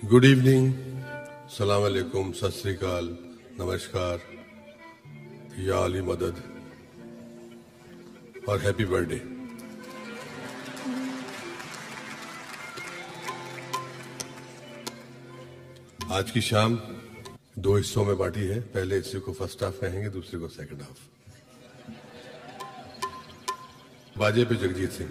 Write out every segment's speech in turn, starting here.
Good evening सलाम अलैकुम सत श्रीकाल नमस्कार या अली मदद और हैप्पी बर्थडे आज की शाम दो हिस्सों में बांटी है। पहले हिस्से को फ़र्स्ट हाफ़ कहेंगे, दूसरे को सेकंड हाफ़ बाजे पे जगजीत सिंह।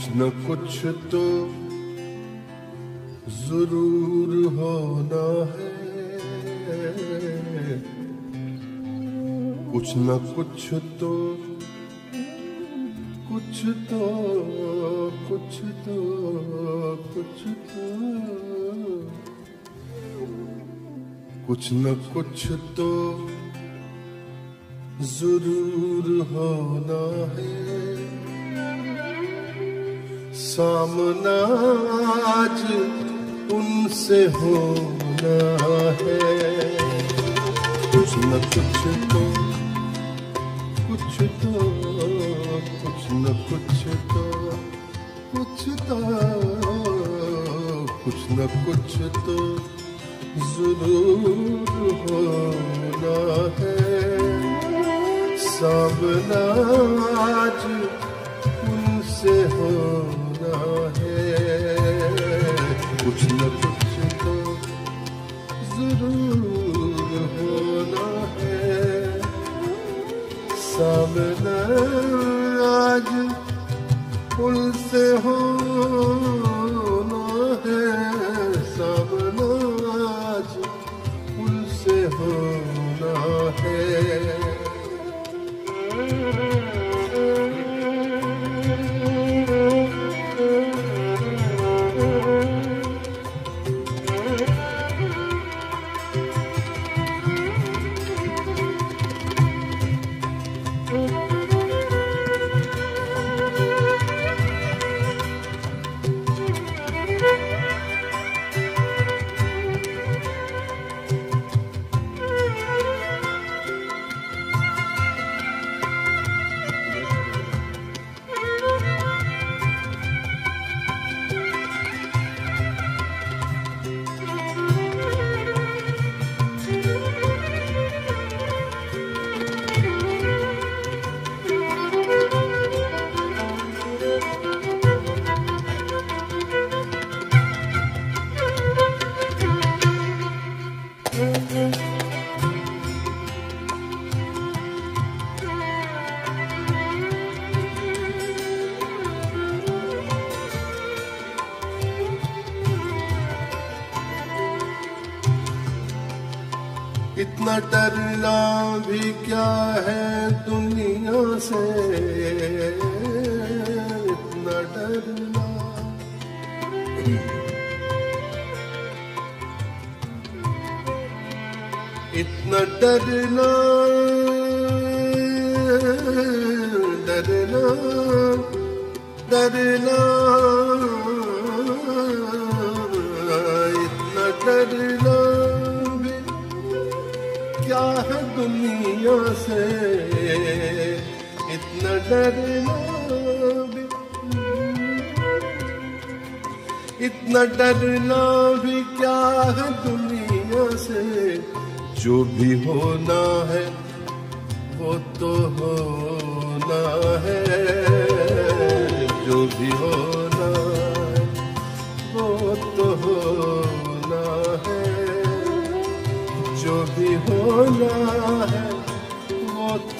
कुछ न कुछ तो ज़रूर होना है। कुछ न कुछ तो कुछ तो कुछ तो कुछ तो। कुछ न कुछ तो ज़रूर होना है। सामना आज उनसे होना है। कुछ न कुछ तो कुछ तो कुछ न कुछ तो कुछ तो कुछ न कुछ तो ज़रूर होना है। सामना आज उनसे है कुछ न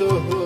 तो होना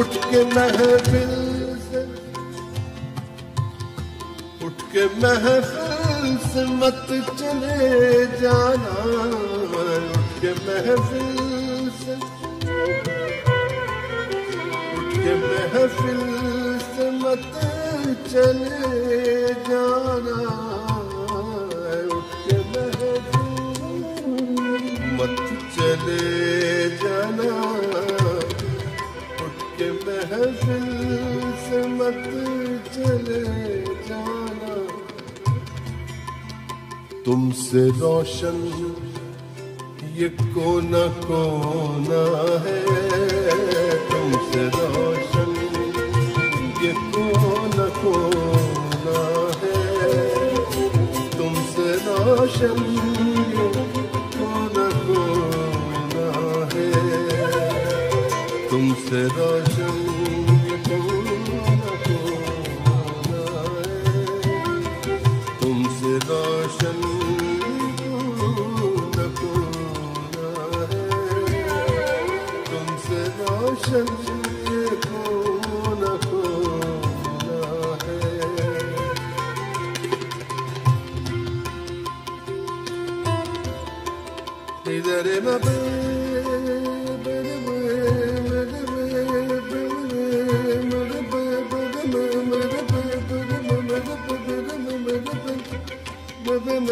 उठ के महफिल से उठ के महफिल से मत चले जाना उठ के महफिल से उठ के महफिल से मत चले जाना महफिल से मत चले जाना। तुमसे रोशन ये कोना कोना है। तुमसे रोशन ये कोना कोना है। तुमसे रोशन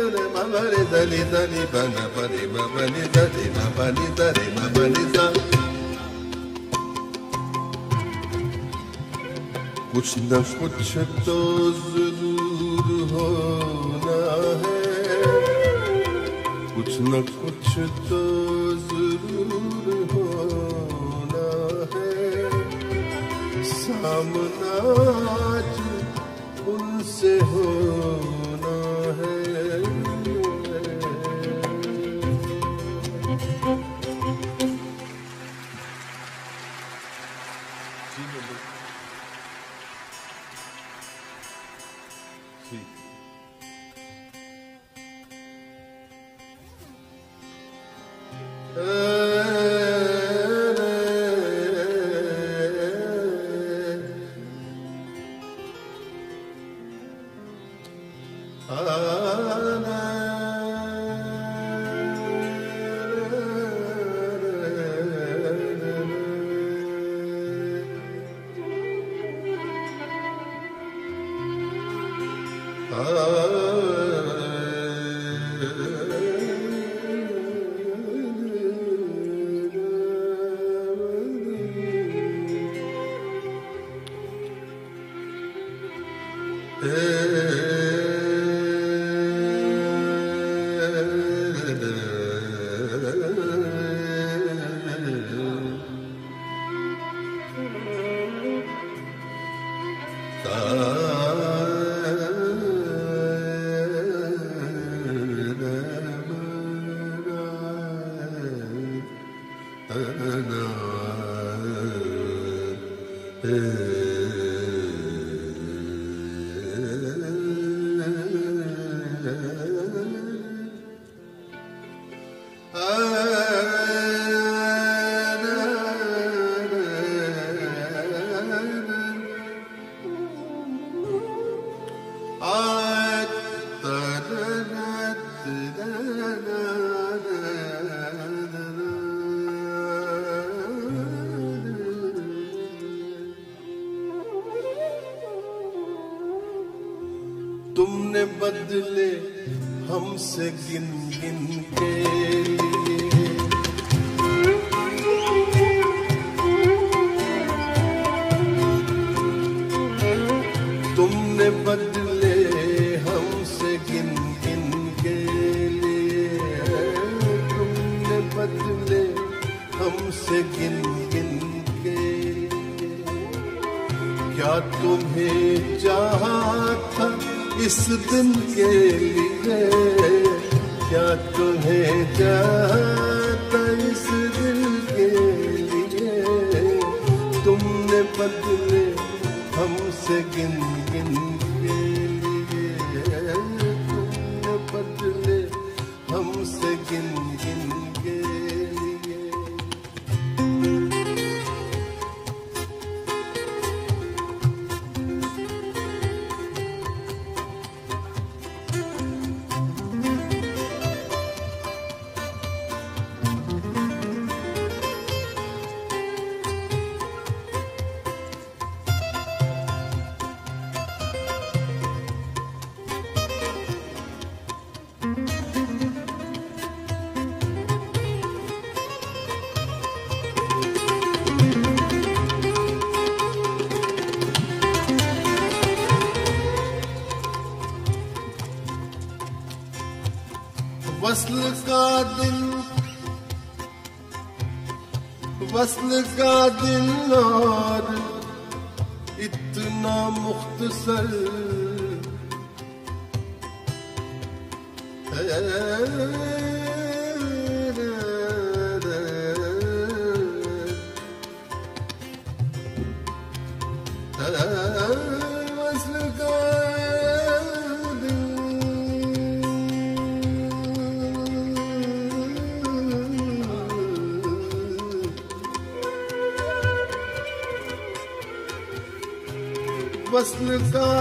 ಧನ ಮರಿ ಧನಿ ಧನಿ ಬನ ಪರಿ ಬನಿ ಧನಿ ಮ ಬನಿ ಧನಿ ಮ ಬನಿ ಧ कुछ न कुछ तो Seguimos. second in, in.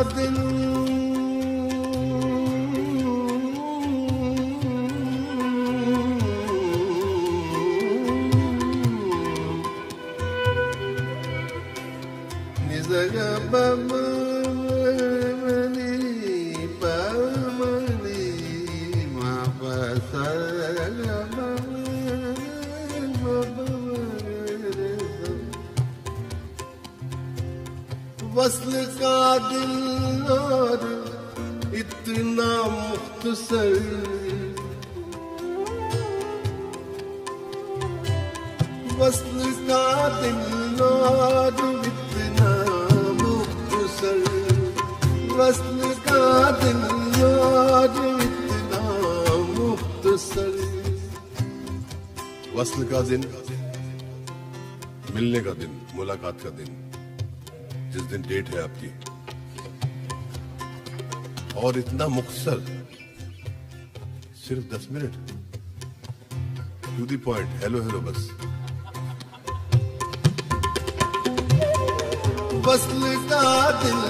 दिन का दिन, मिलने का दिन, मुलाकात का दिन, जिस दिन डेट है आपकी। और इतना मुख्तर सिर्फ़ दस minute. To the point hello hello बस। बस का दिल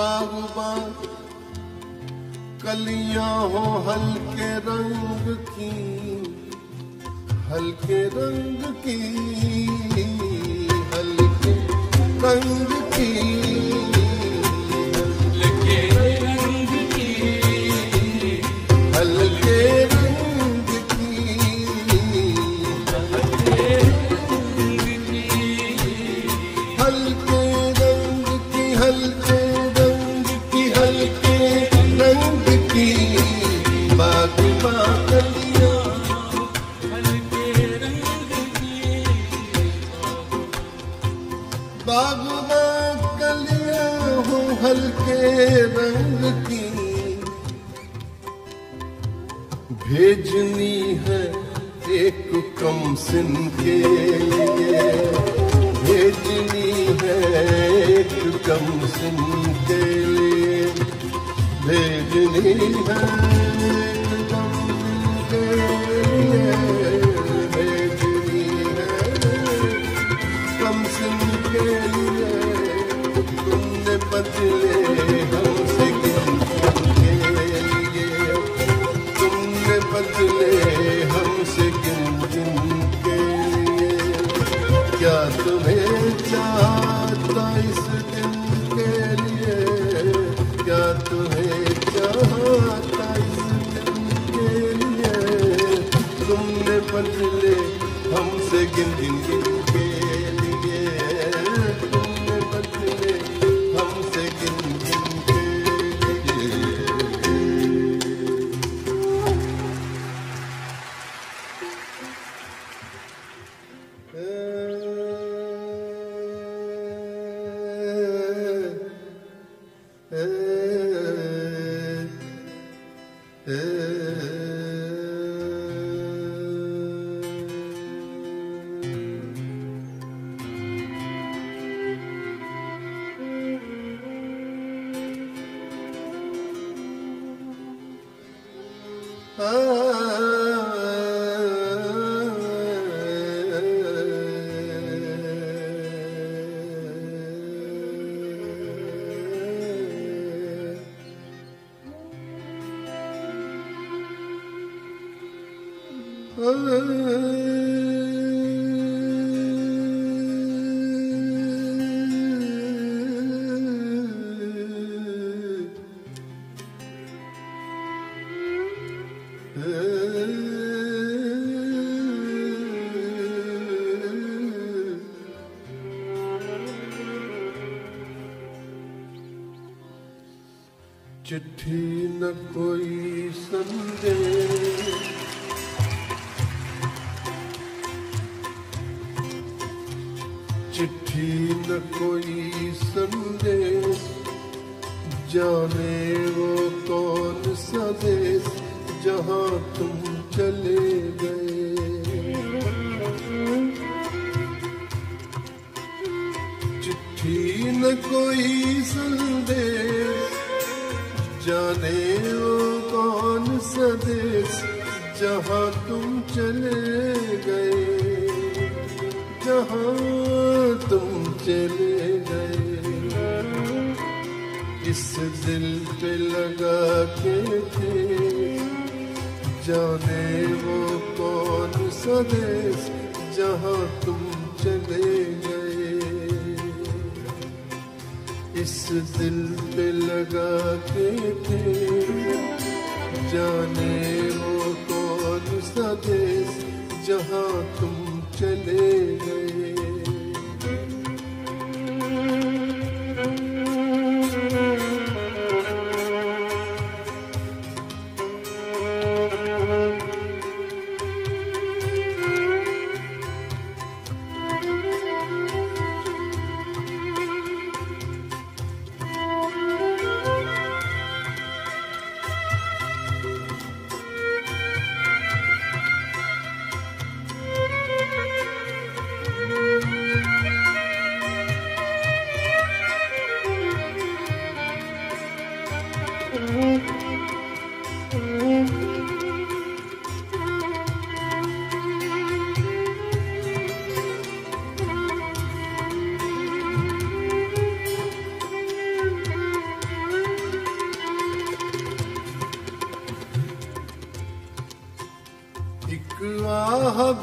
बाऊ बाऊ कलियाँ हो हल्के रंग की हल्के रंग की हल्के रंग की।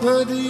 Buddy.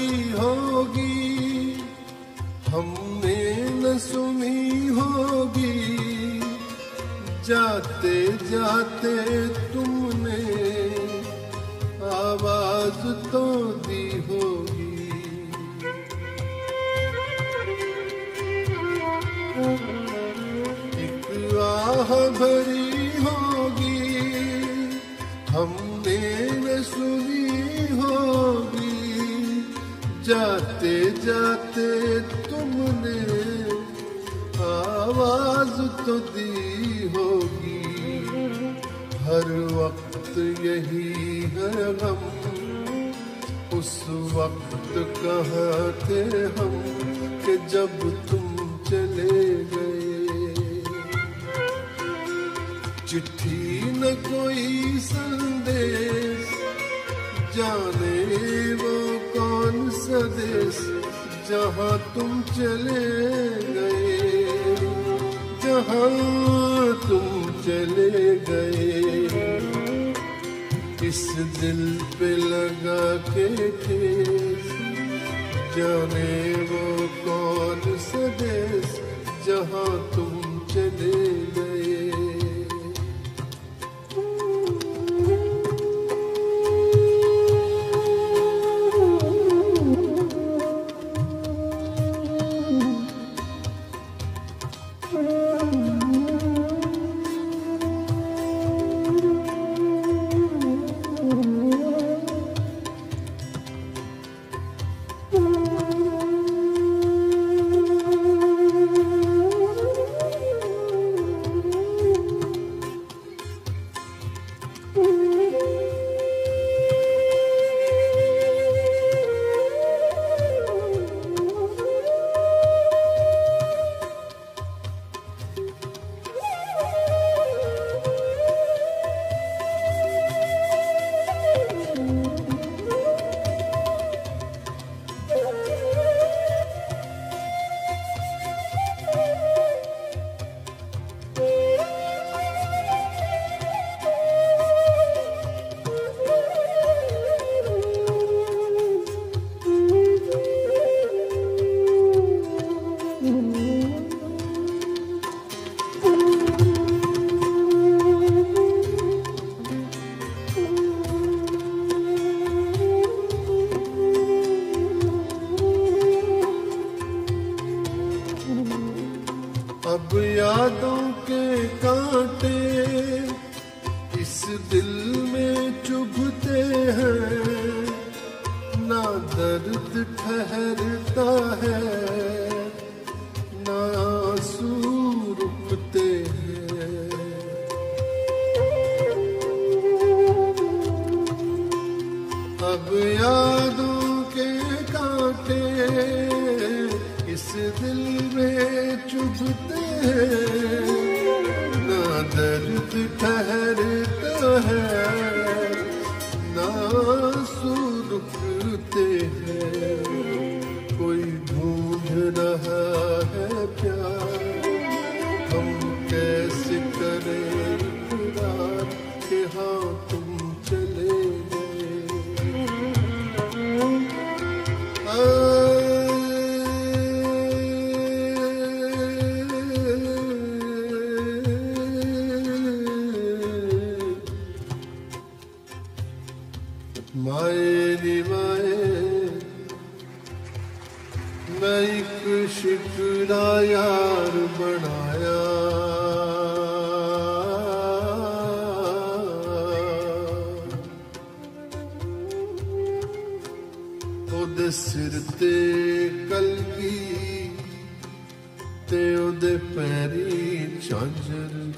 ਦੇ ਪੈਰੀ ਝਾਂਜਰ।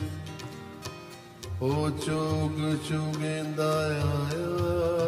ਉਹ ਚੋਗ ਚੁਗੇਂਦਾ ਆਇਆ।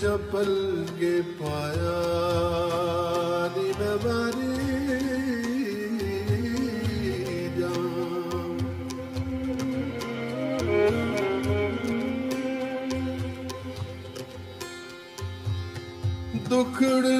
चपल के पाया। बारी दुखड़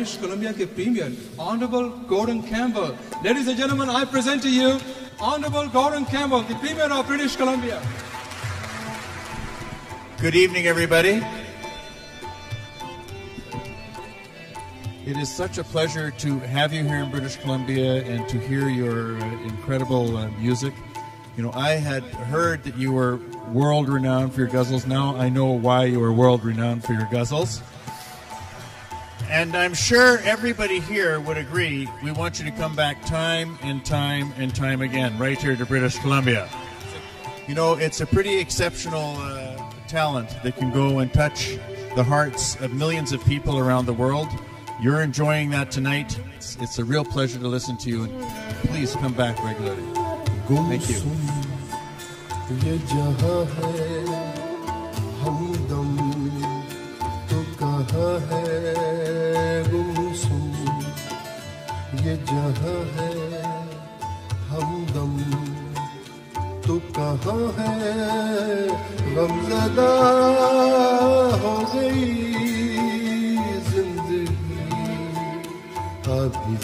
British Columbia ke Premier, Honorable Gordon Campbell. Ladies and gentlemen, I present to you Honorable Gordon Campbell, the Premier of British Columbia. Good evening, everybody. It is such a pleasure to have you here in British Columbia and to hear your uh, incredible uh, music. You know, I had heard that you were world renowned for your guzzles. Now I know why you are world renowned for your guzzles. And I'm sure everybody here would agree we want you to come back time and time and time again, right here to British Columbia. You know, it's a pretty exceptional uh, talent that can go and touch the hearts of millions of people around the world. You're enjoying that tonight. It's, it's a real pleasure to listen to you, please come back regularly. Thank you. ये जहाँ है। हमदम तू कहाँ है? गमजदा हो गई ज़िंदगी। अभी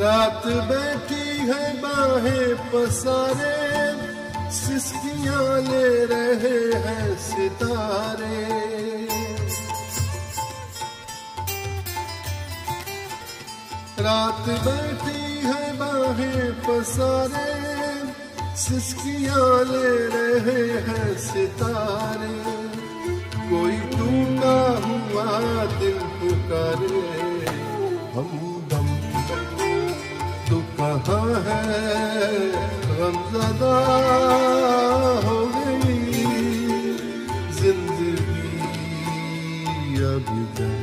रात बैठी है बाहें पसारे सिस्कियाँ ले रहे हैं सितारे। रात बैठी है बाहें पसारे सिस्कियाँ ले रहे हैं सितारे। कोई टूटा हुआ दिल पुकारे। कहाँ है, गमजदा हो गई ज़िंदगी अभी तक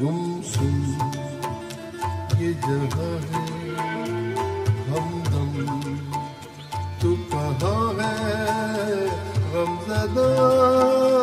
गुम सुन ये जहाँ है, हमदम। तू कहाँ है, गमजदा?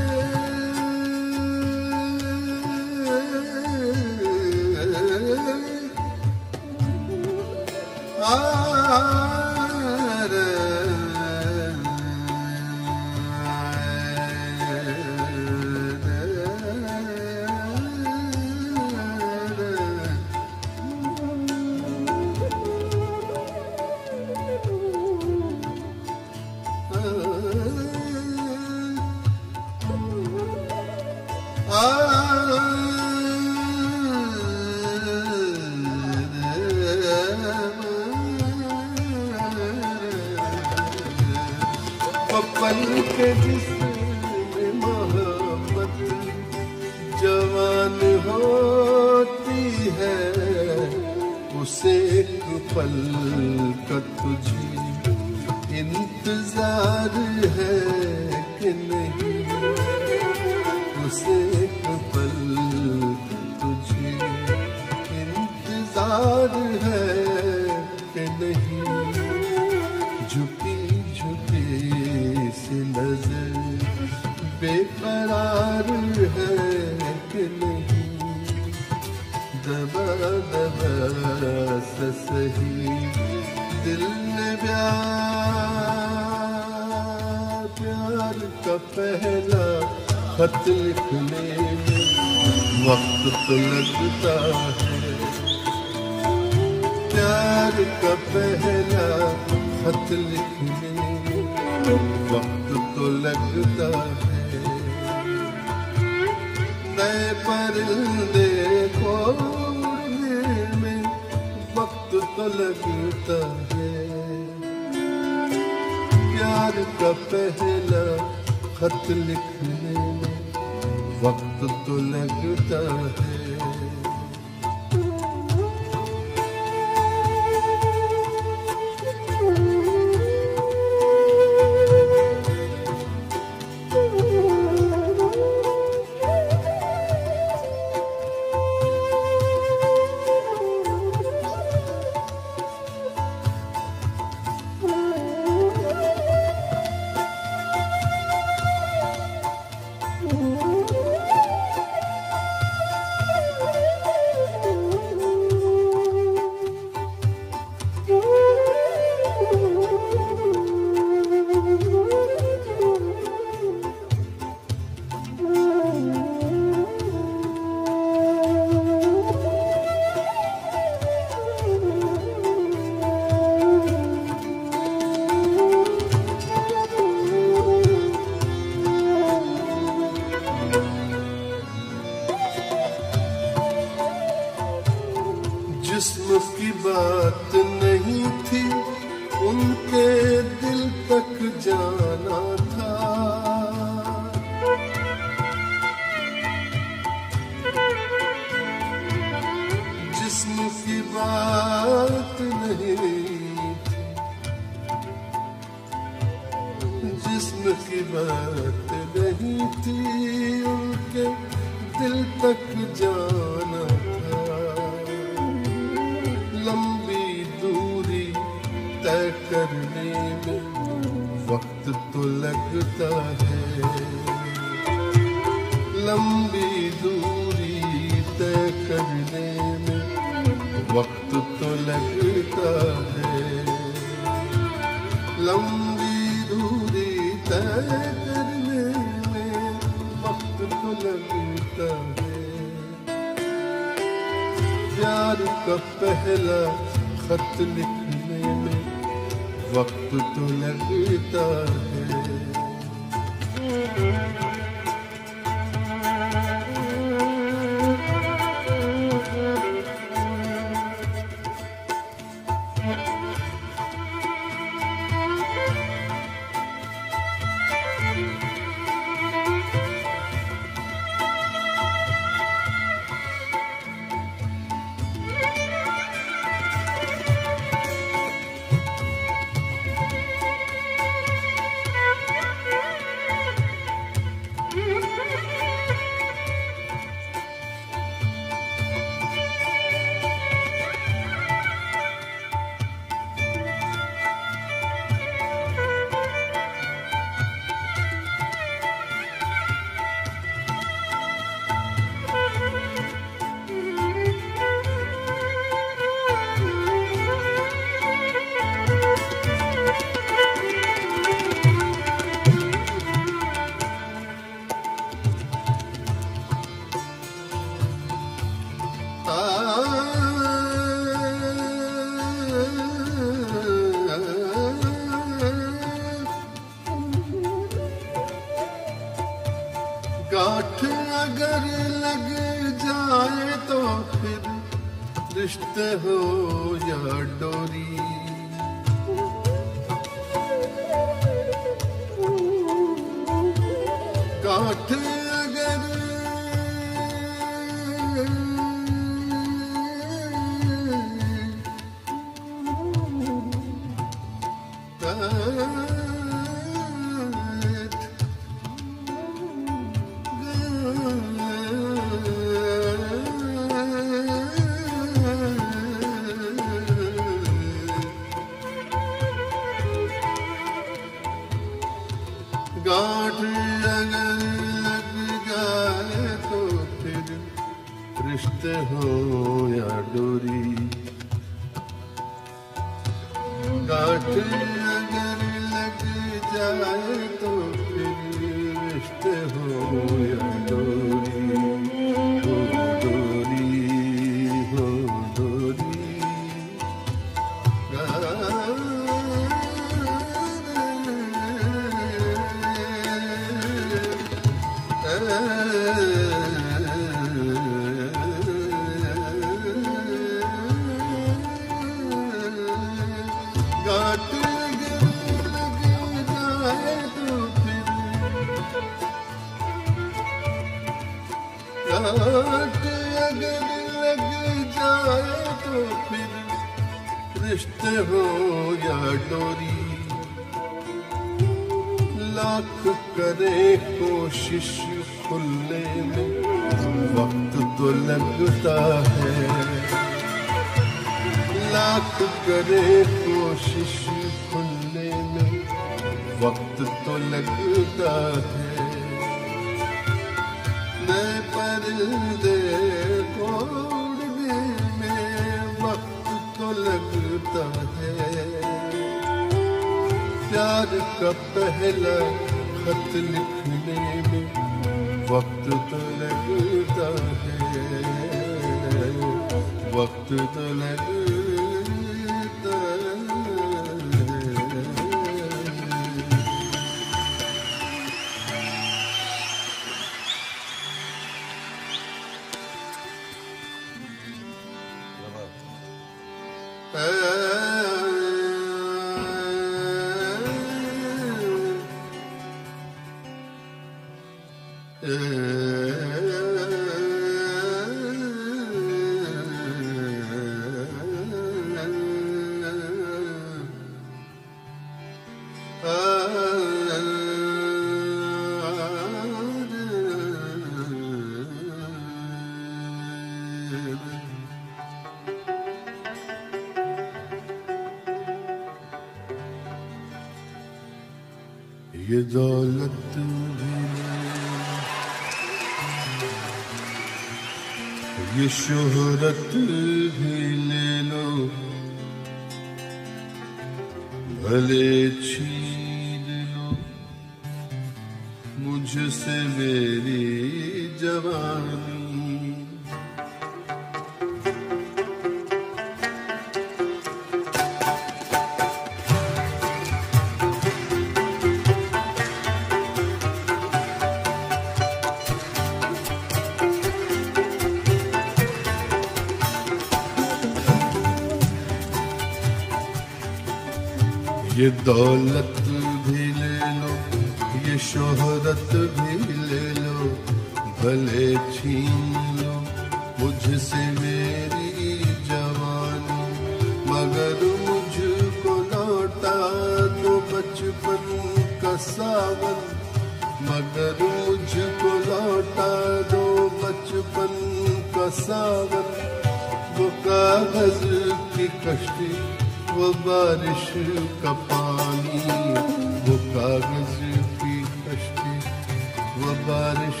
बारिश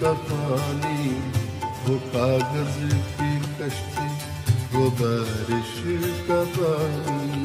का पानी वो कागज़ की कश्ती वो बारिश का पानी।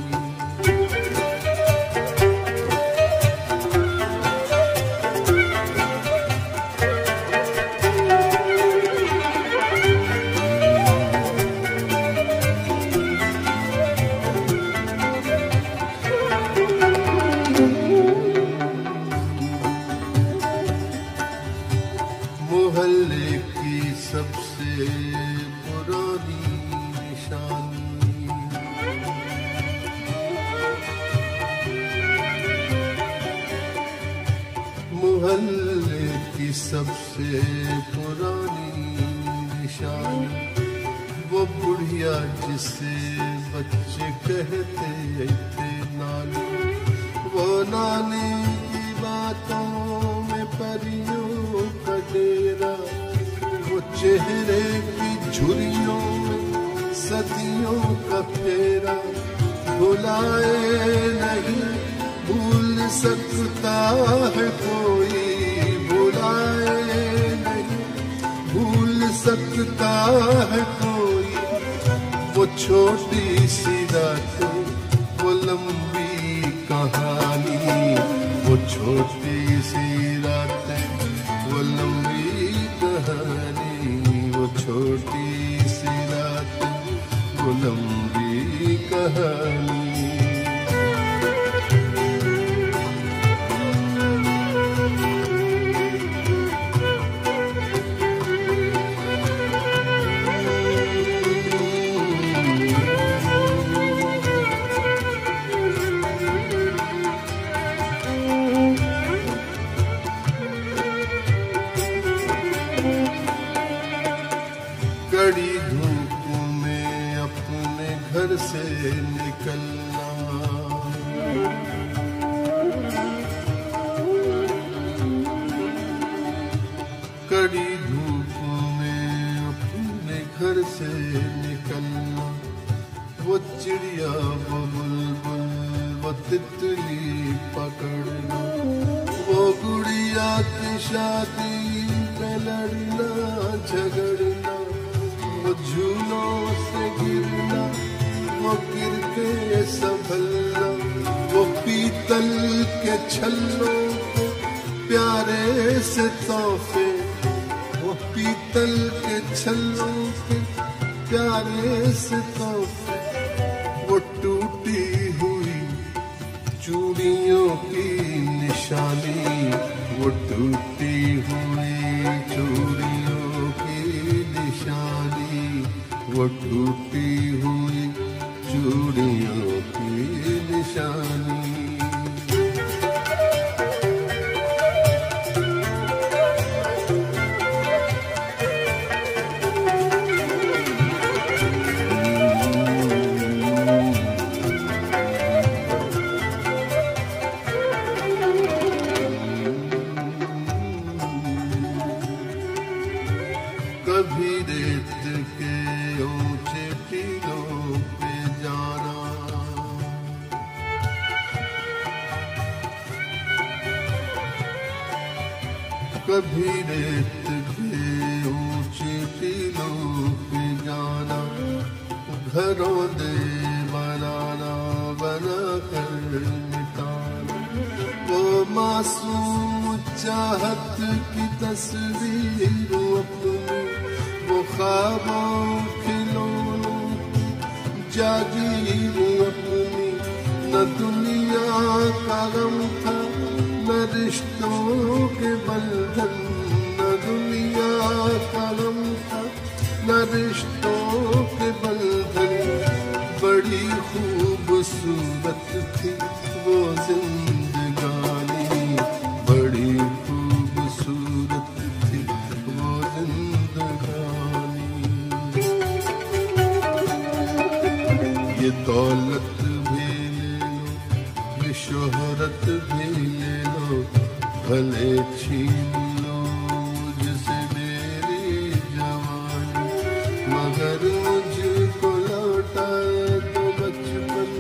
मगर मुझको लौटाए तो बचपन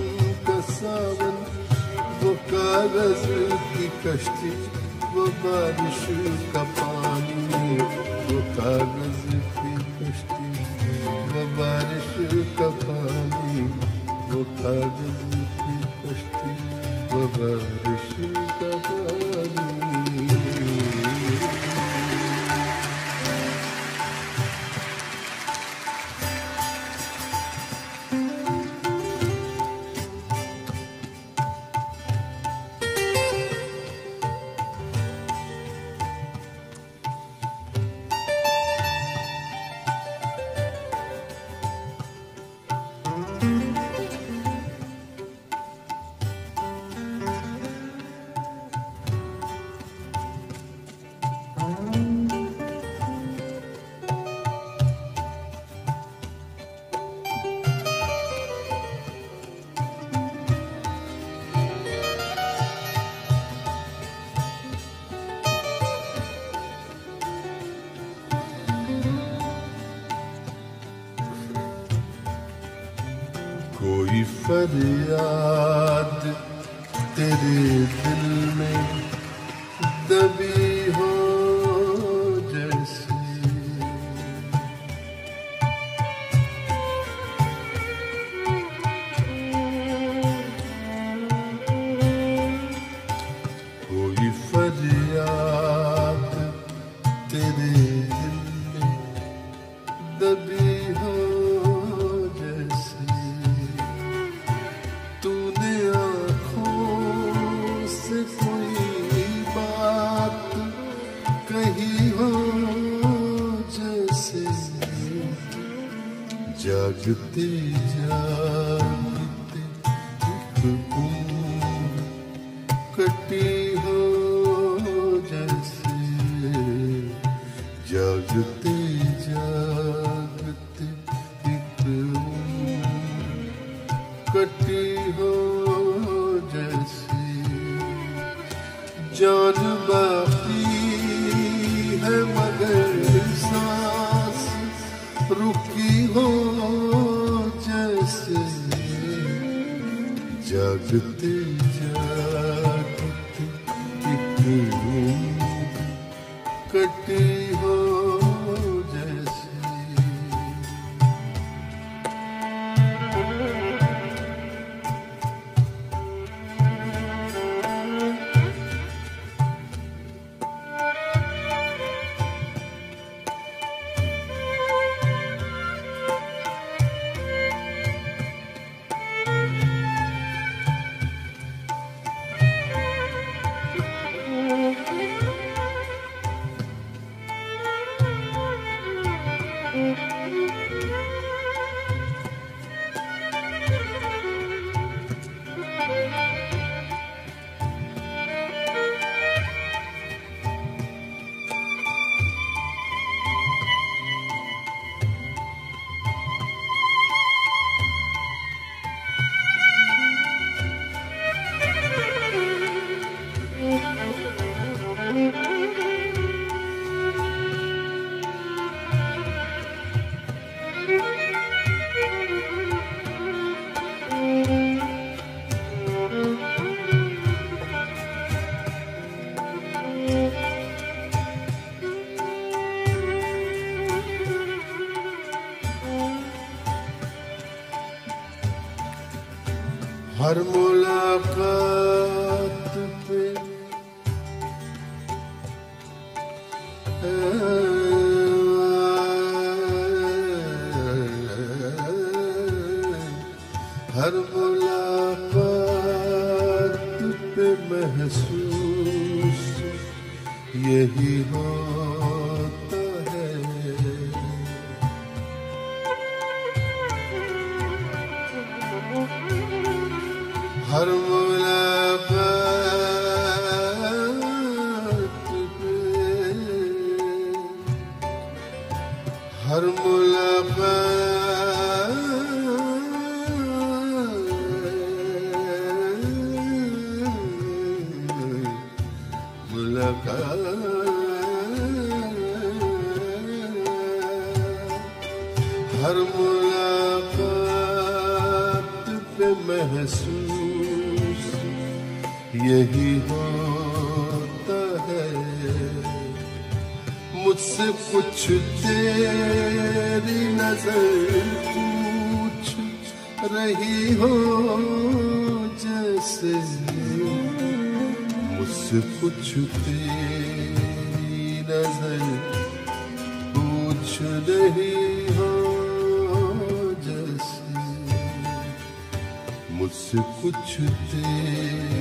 का सावन, वो कागज़ की कश्ती, वो बारिश का पानी, वो कागज़ की कश्ती, वो बारिश का पानी, वो कागज़ की कश्ती, वो बारिश हर मुर कुछ तेरी नज़र कुछ नहीं हो जैसे। मुझसे कुछ तेरी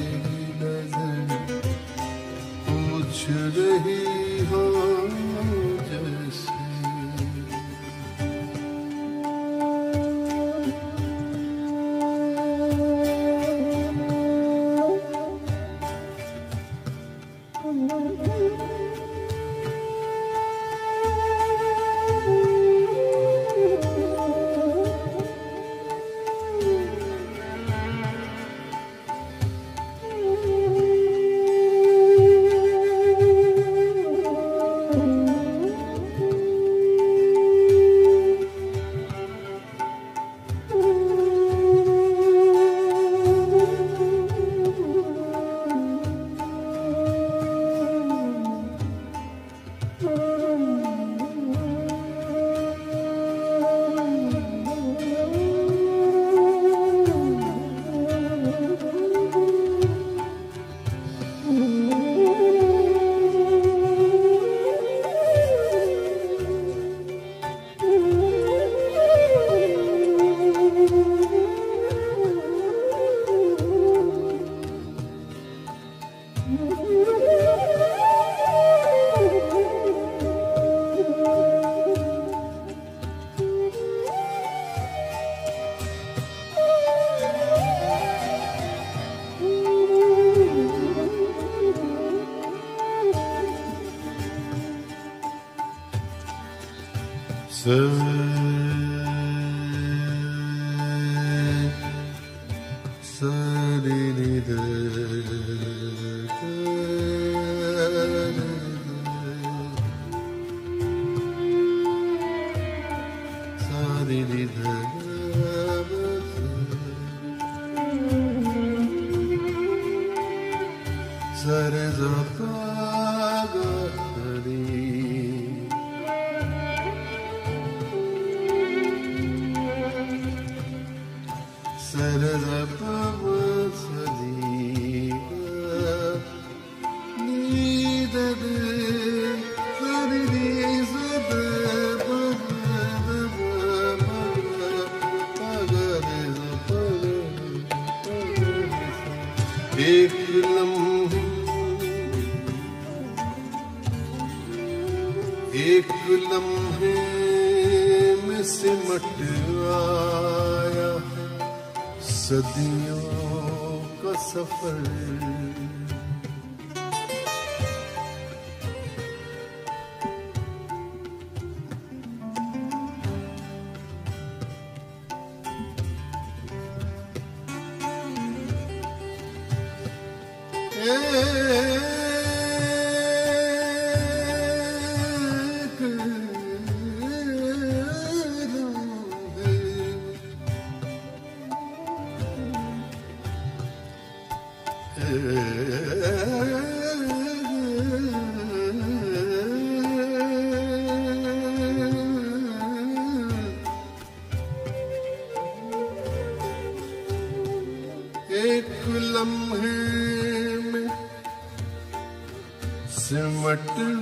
மட்டும்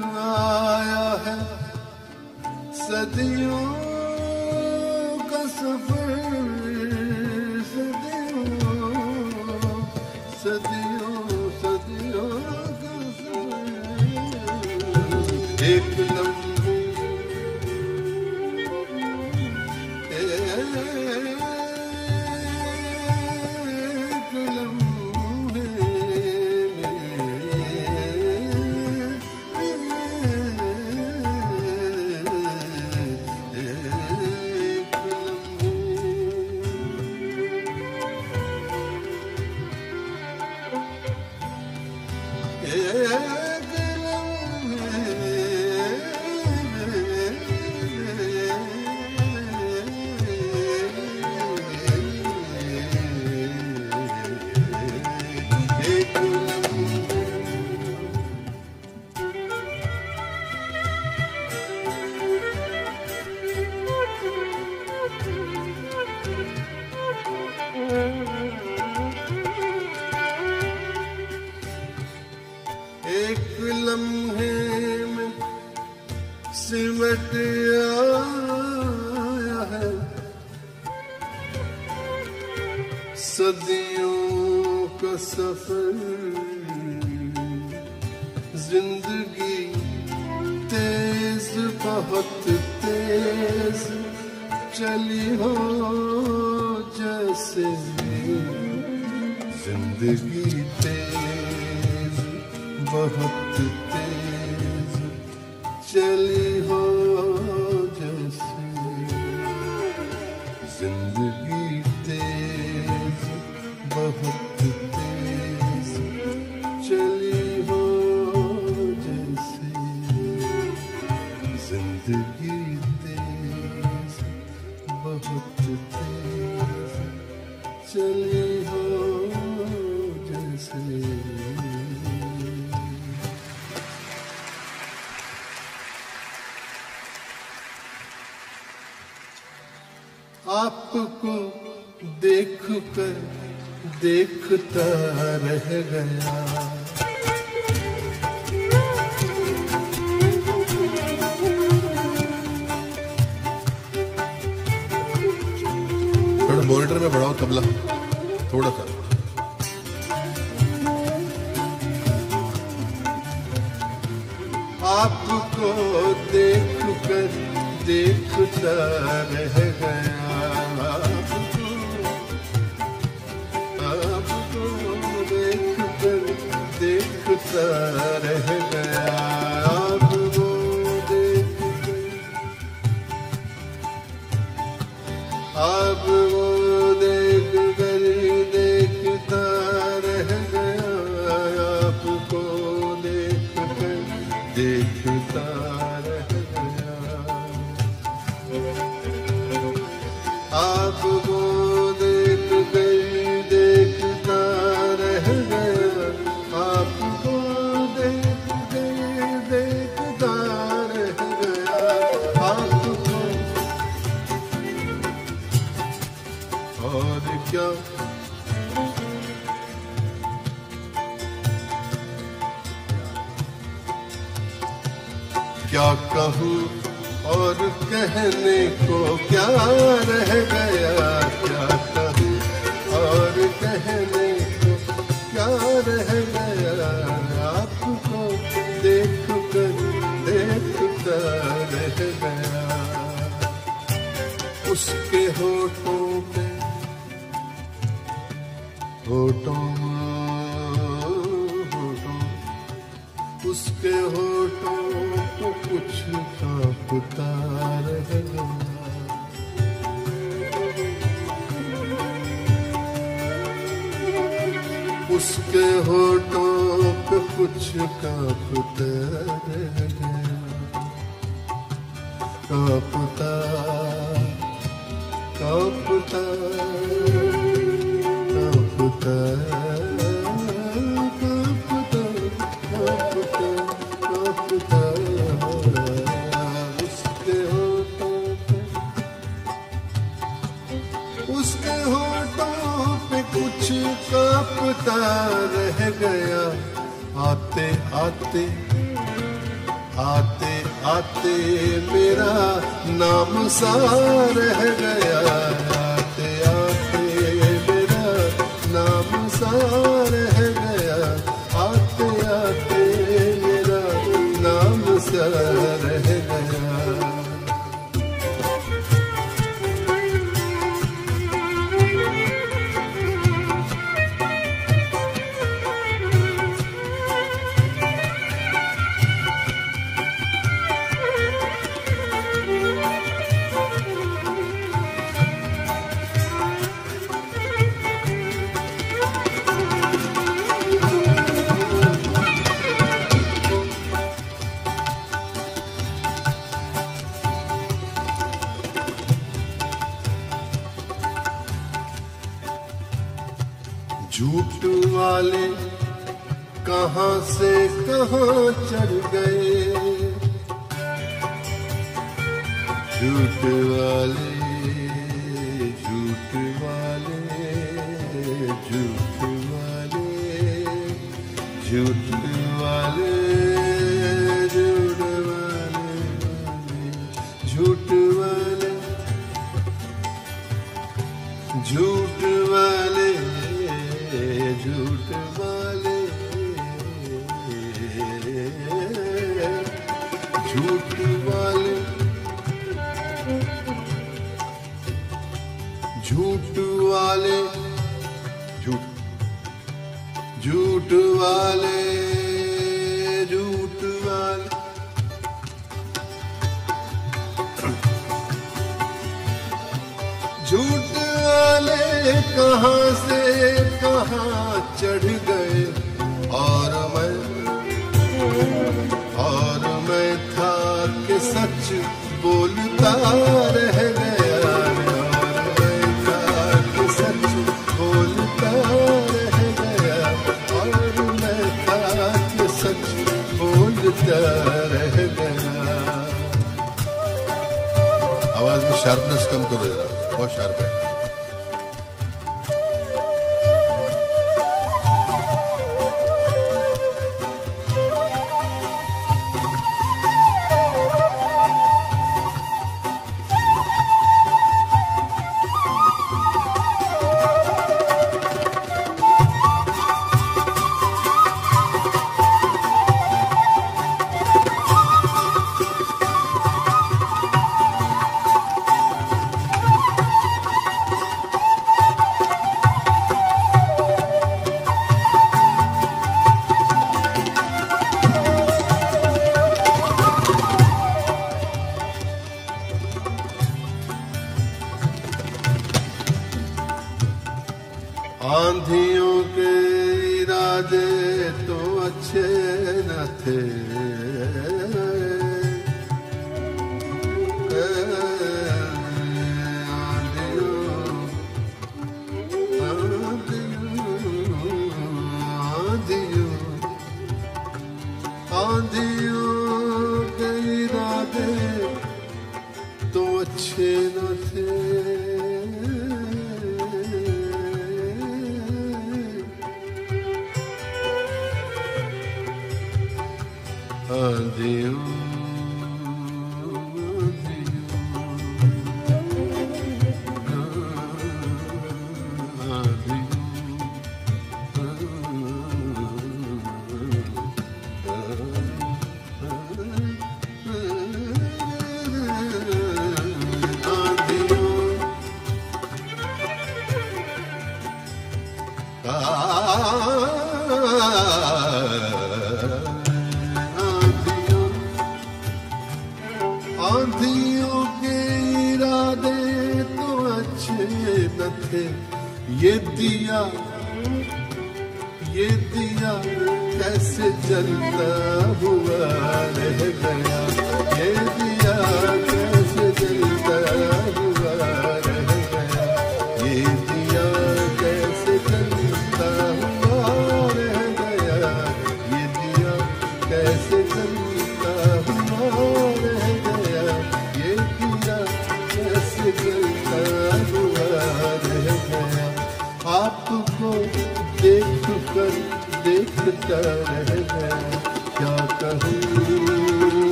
来来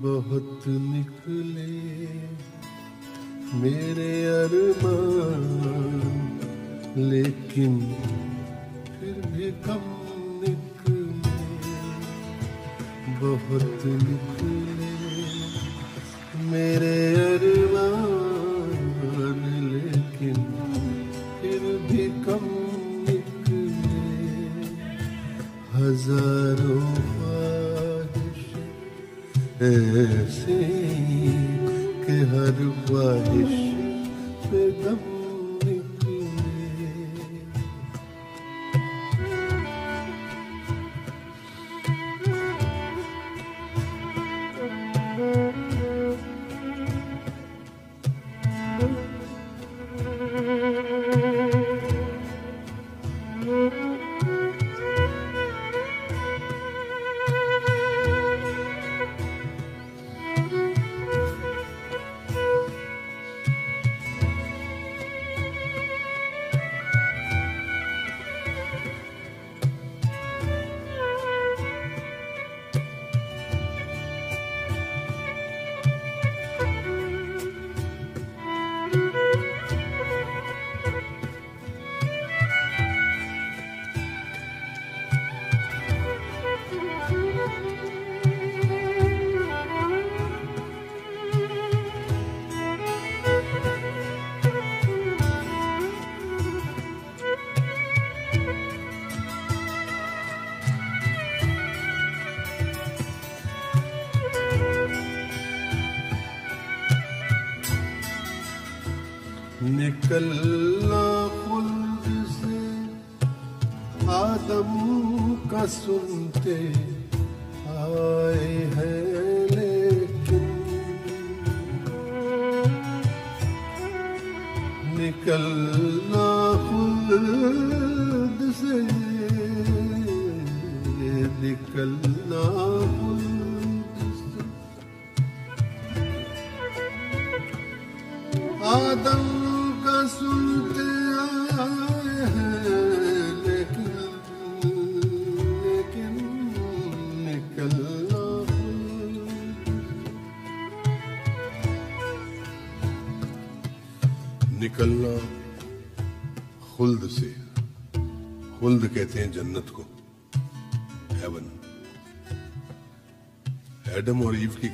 बहुत निकले मेरे अरमान, लेकिन फिर भी कम निकले। बहुत निकले मेरे अरमान, लेकिन फिर भी कम निकले। हज़ारों ऐसी कि हर ख्वाहिश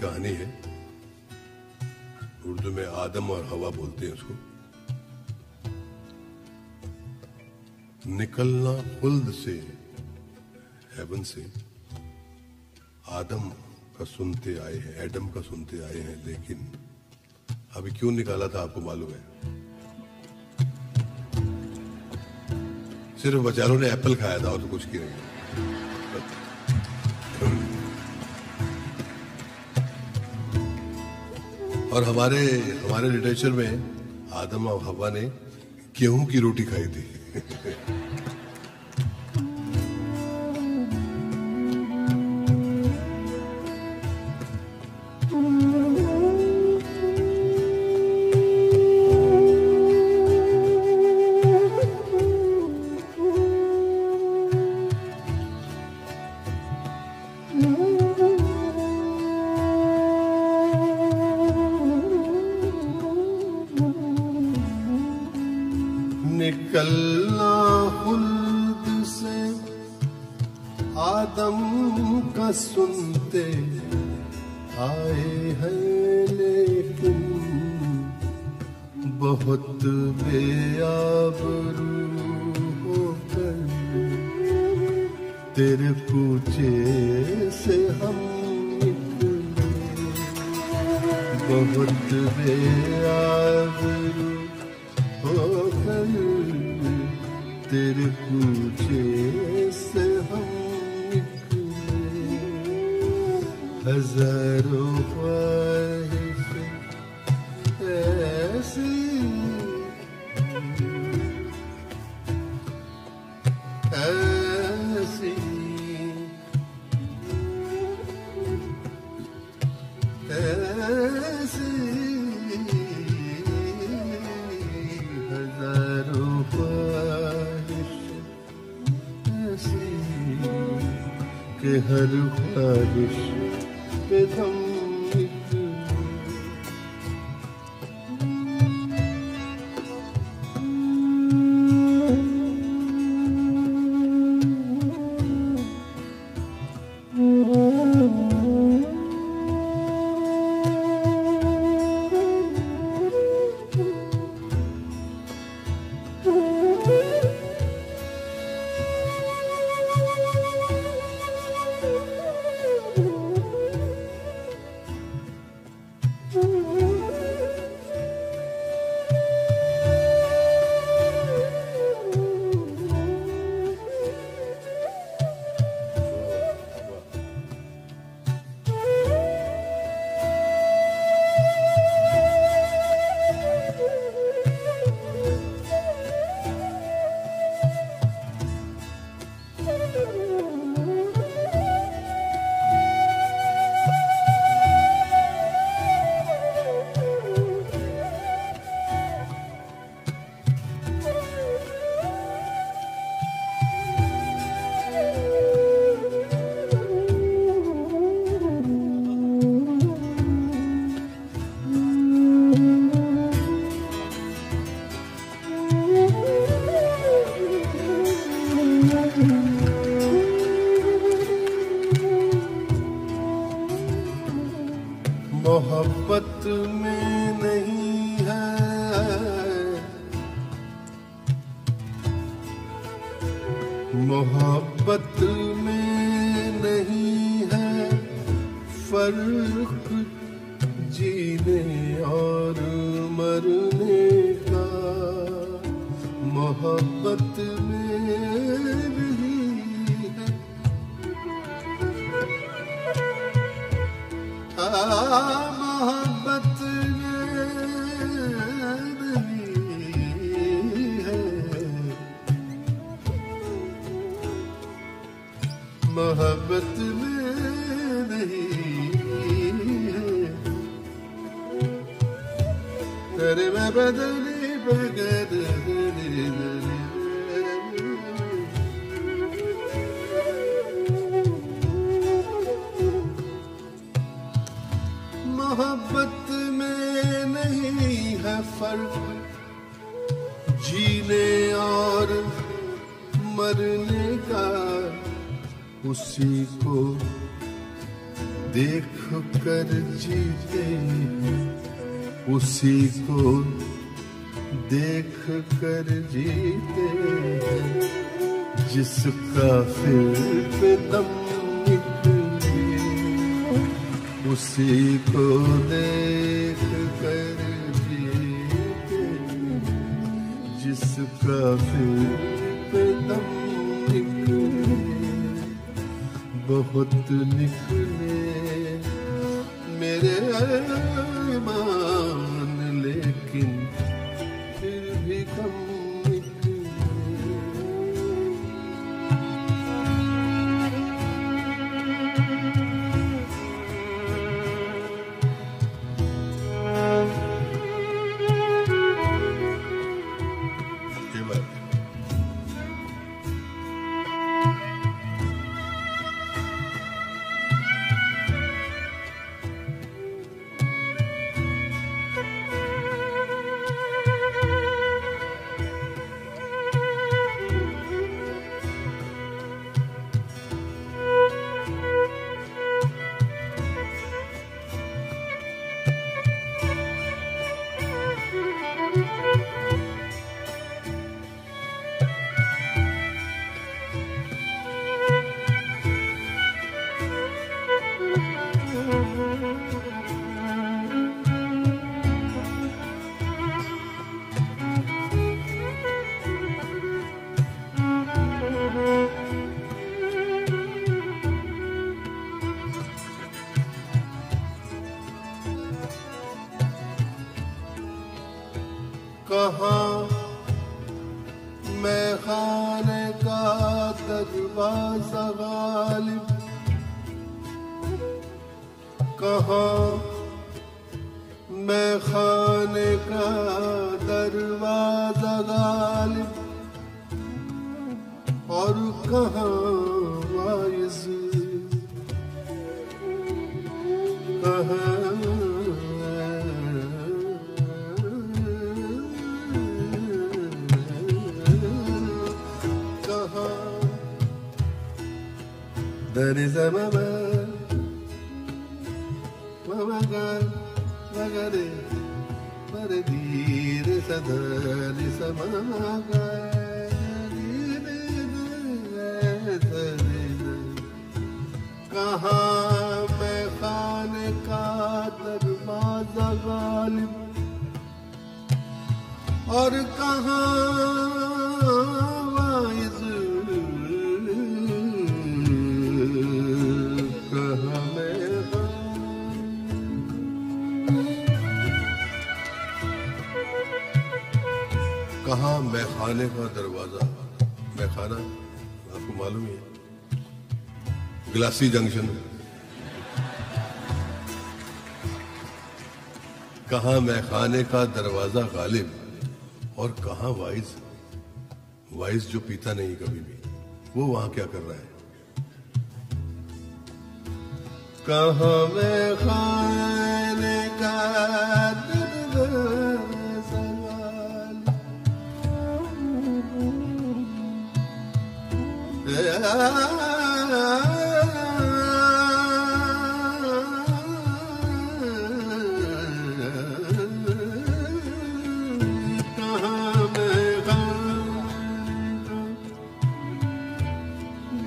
कहानी है। उर्दू में आदम और हवा बोलते हैं उसको। निकलना खुल्द से, हेवन से। आदम का सुनते आए हैं, एडम का सुनते आए हैं, लेकिन अभी क्यों निकाला था आपको मालूम है? सिर्फ़ बेचारों ने एप्पल खाया था और तो कुछ किया नहीं। और हमारे हमारे लिटरेचर में आदम और हवा ने गेहूँ की रोटी खाई थी। हर ख्वाहिश पे दम मैं खाने का दरवाज़ा गालिब कहाँ, मैं खाने का दरवाज़ा गालिब। और कहाँ, वाइज। कहाँ Dani sama ma Mama gal Magare Mare di re sa da ni sama ga Di re re sa re sa कहाँ मैं खाने का दरवाजा गालिब और कहाँ कहाँ मैं खाने का दरवाज़ा। मैं खाना आपको मालूम ही है। Glassy junction. कहा मैं खाने का दरवाज़ा गालिब और कहा वाइज? वाइज जो पीता नहीं कभी भी। वो वहाँ क्या कर रहा है? कहा मैं खाने का दरवाज़ा?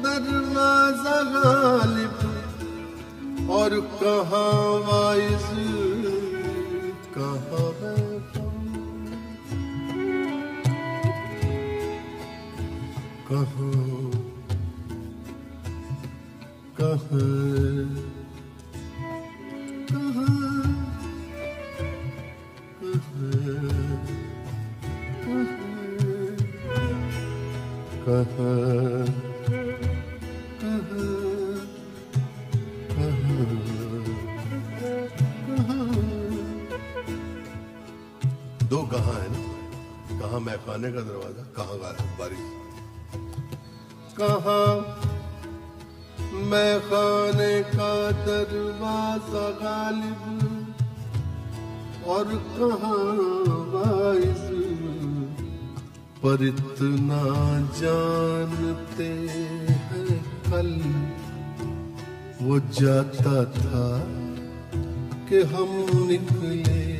दरवाज़ा गालिब और कहाँ वाइस दो कहाँ है ना? कहाँ मैं खाने का दरवाज़ा? कहाँ बारिश कहाँ? मैं खाने का दरवाज़ा गालिब और कहाँ पर इतना जानते हैं कल? वो जाता था कि हम निकले,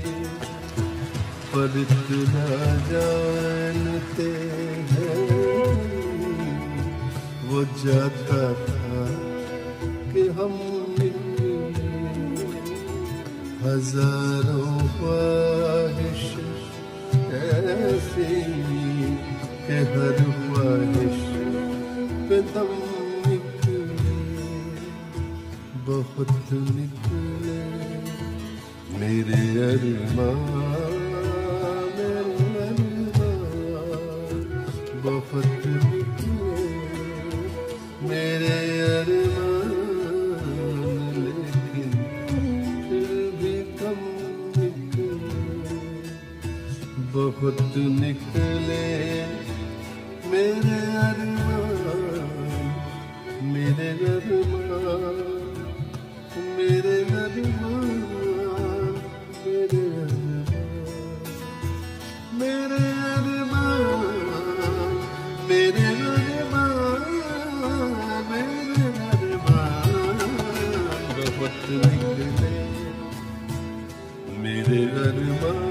पर इतना जानते हैं। वो जाता था कि हम निकले हज़ारों ख्वाहिश ऐसी कि हर ख्वाहिश पे दम निकले, बहुत निकले मेरे अरमान मेरे अरमान, बहुत बहुत निकले मेरे अरमान मेरे अरमान मेरे अरमान मेरे अरमान मेरे अरमान मेरे अरमान मेरे अरमान बहुत निकले मेरे अरमान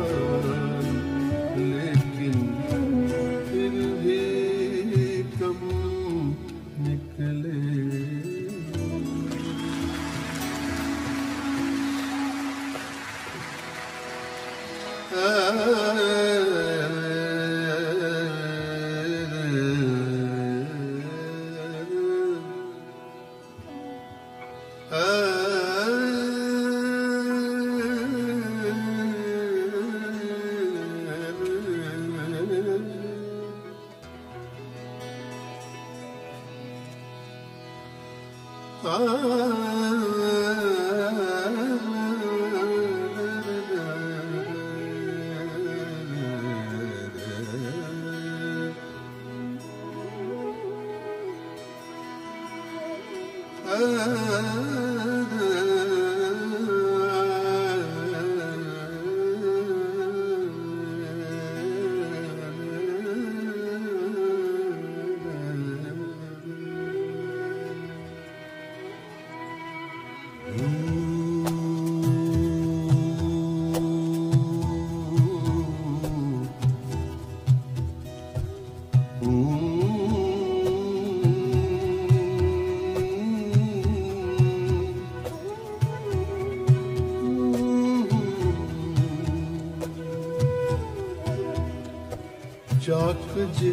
के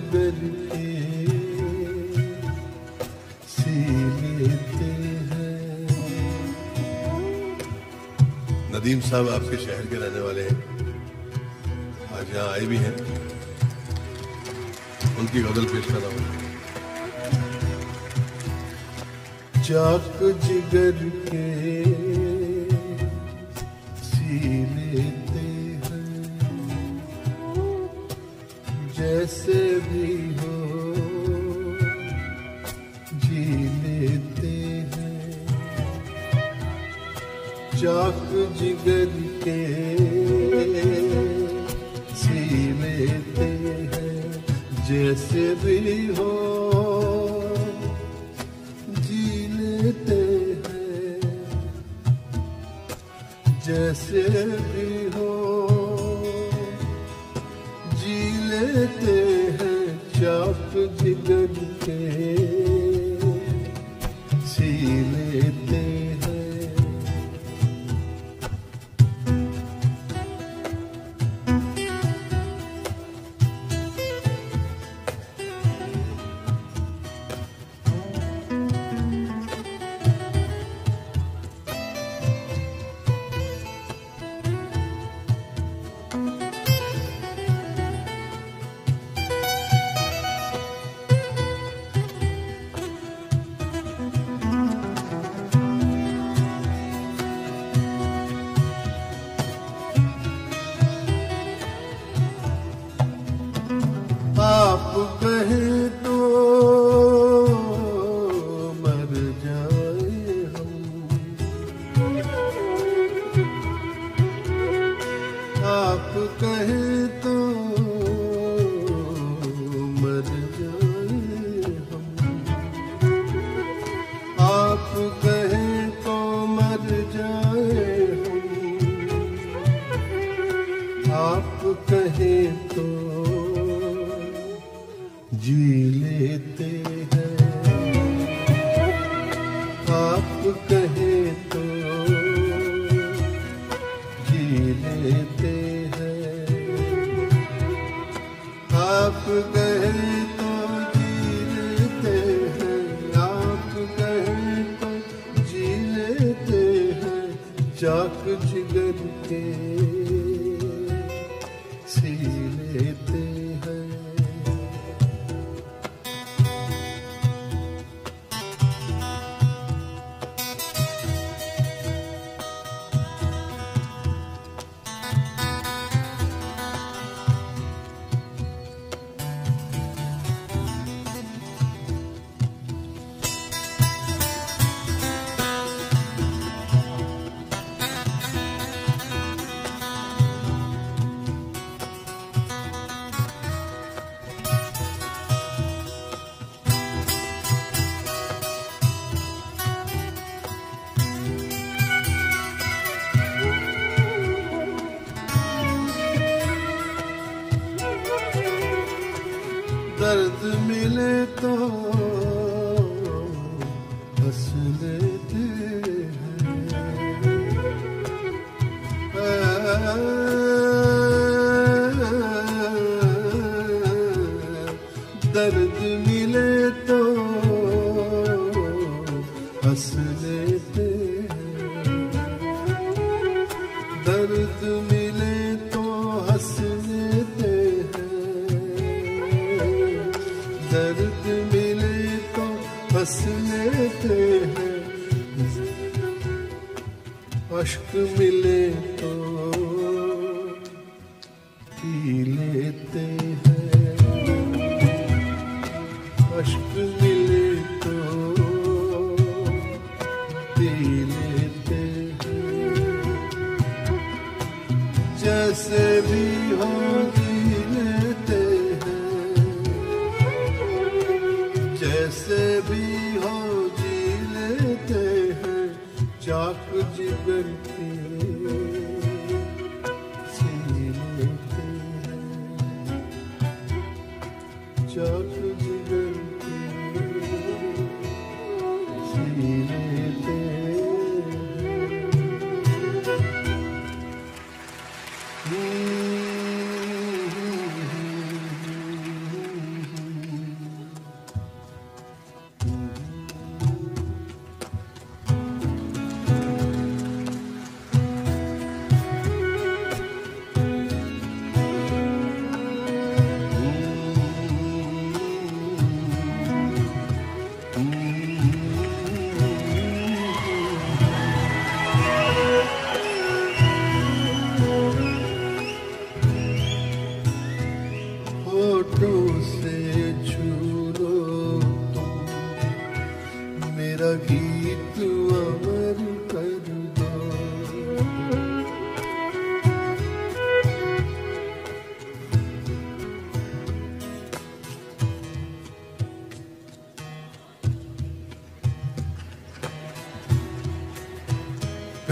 सी लेते हैं। नदीम साहब आपके शहर के रहने वाले हैं। आज यहाँ आए भी हैं। उनकी गज़ल पेश कर रहा हूँ। चाक जिगर के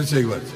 फिर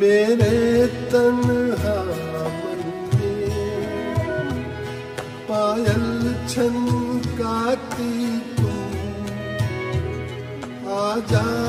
मेरे तन मन में पायल छन काती तू आ जा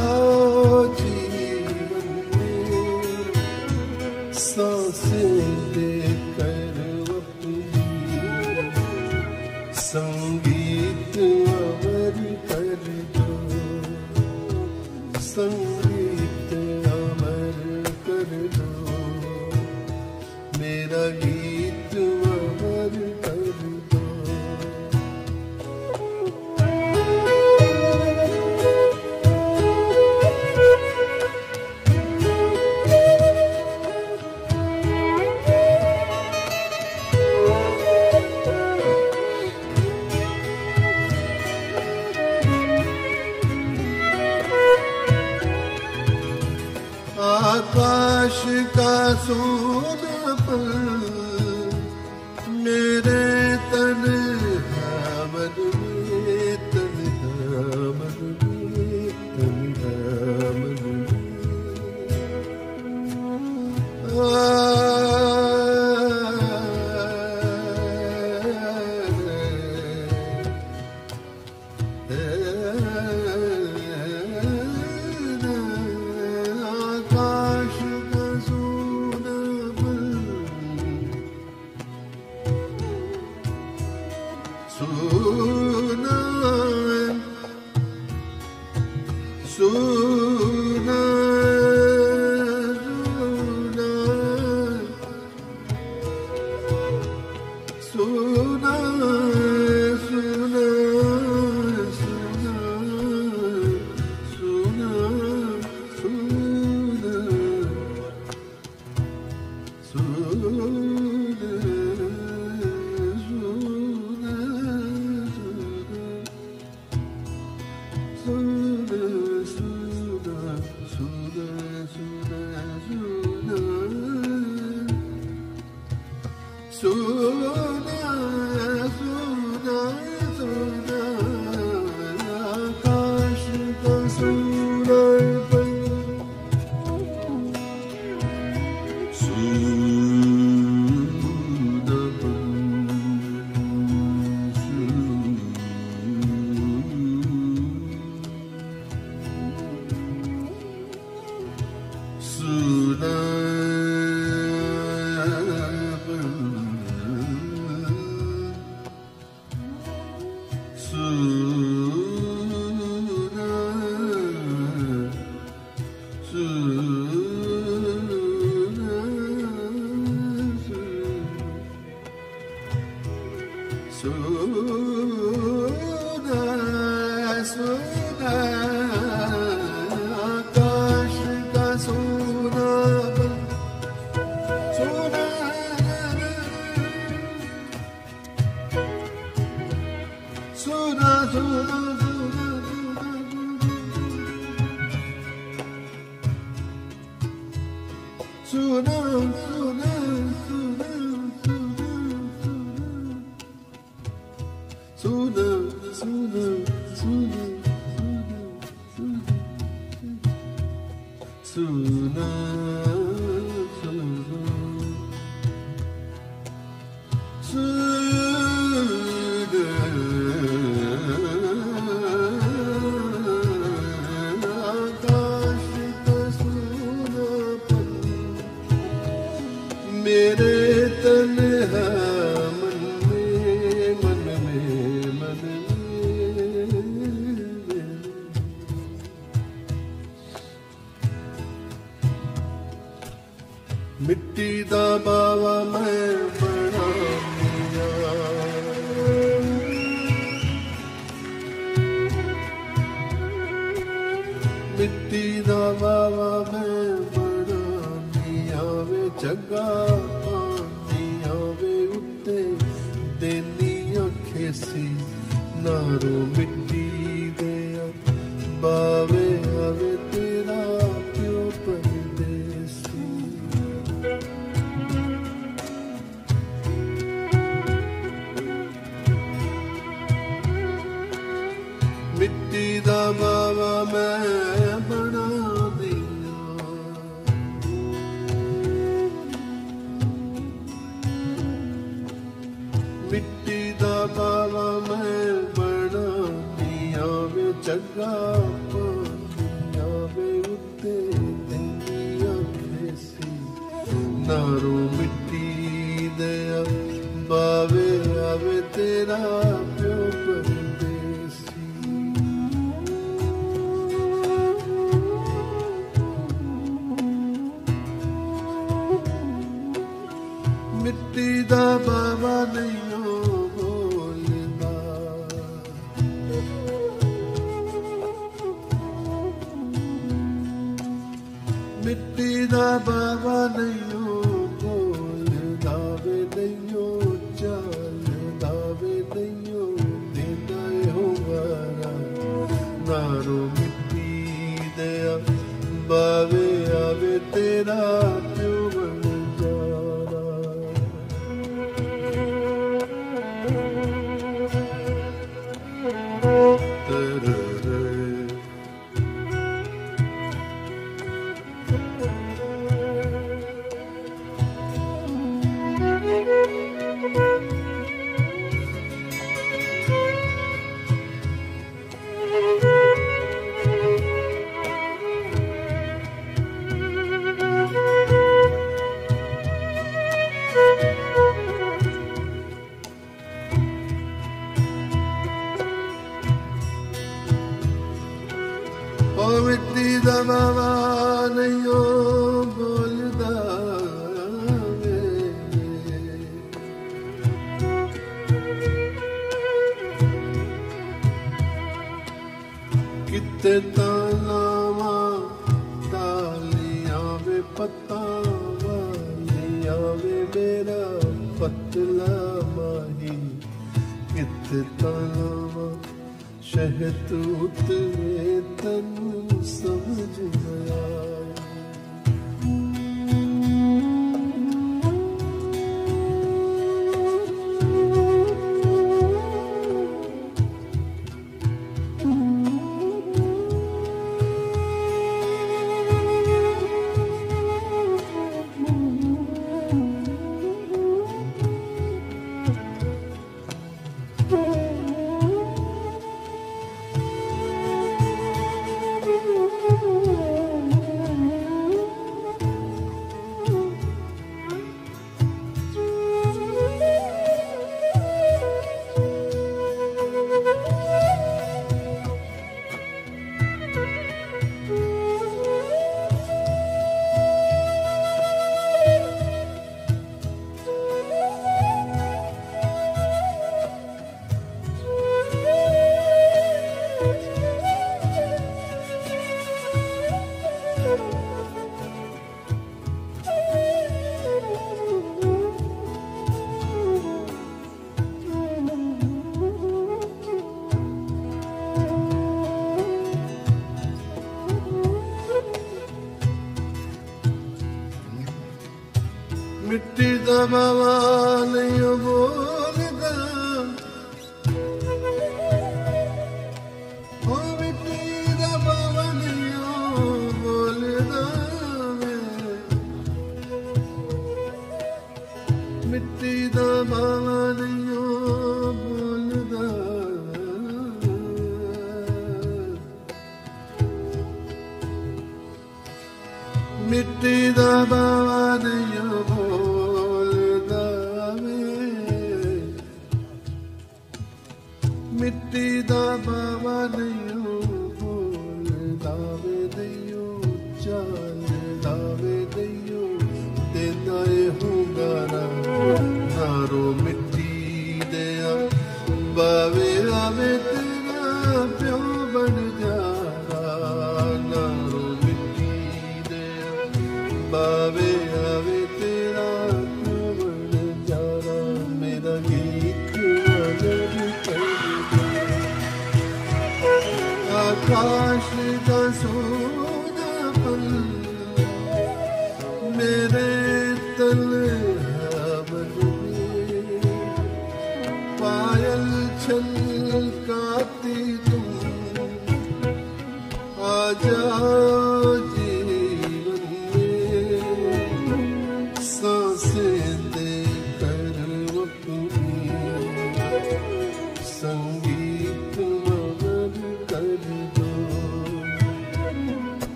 Mama.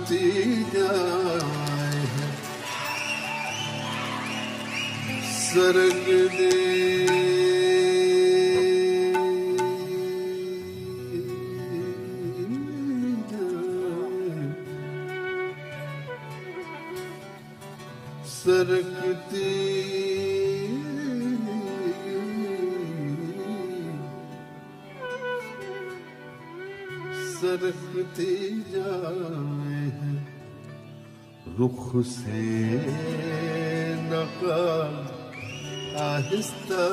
liberty हुसैन का आहिस्ता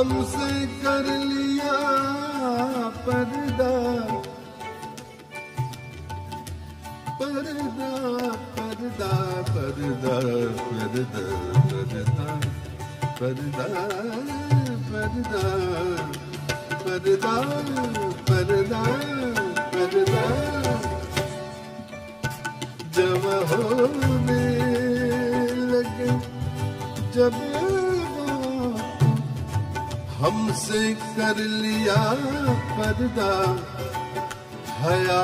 हमसे कर लिया पर्दा पर्दा पर्दा पर्दा पर्दा पर्दा पर्दा पर्दा पर्दा पर्दा पर्दा जब होने लगे जब हमसे कर लिया पर्दा। हया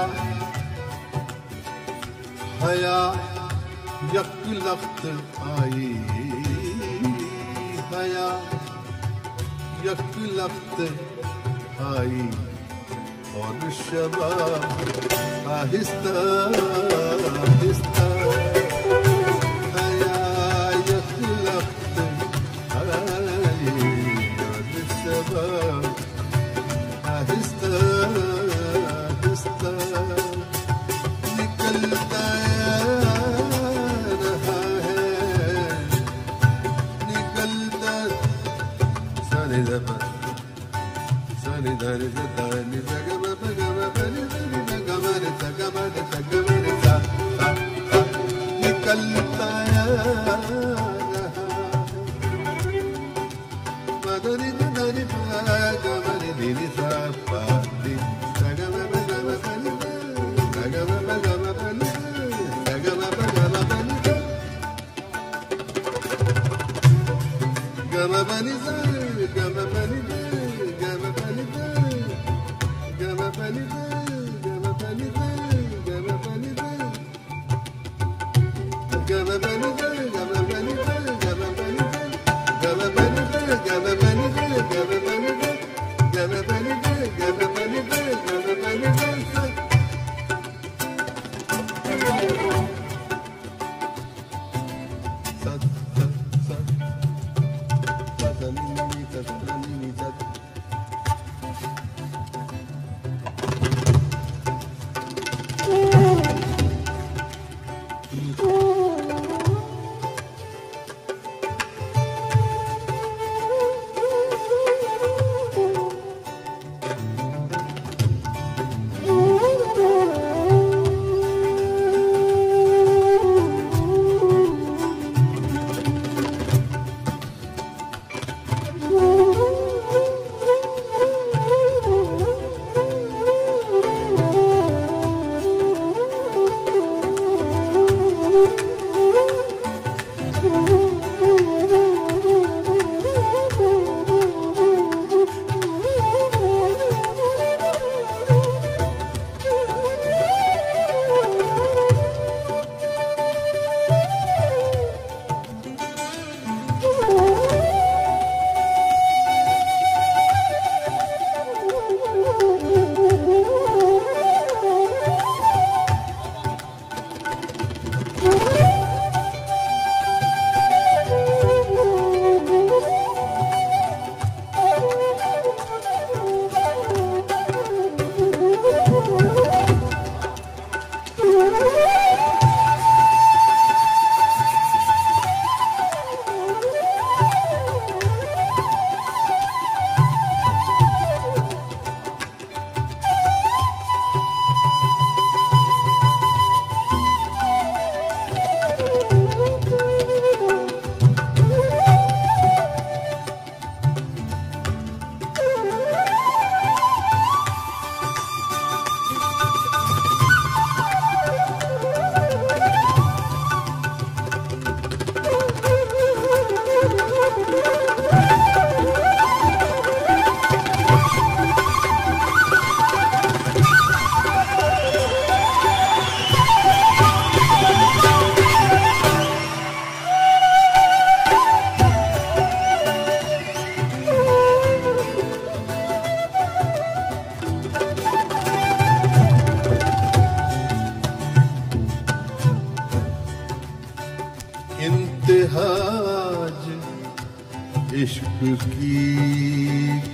हया यक लख्त आई। हया यक लख्त आई। और शबा आहिस्ता आहिस्ता।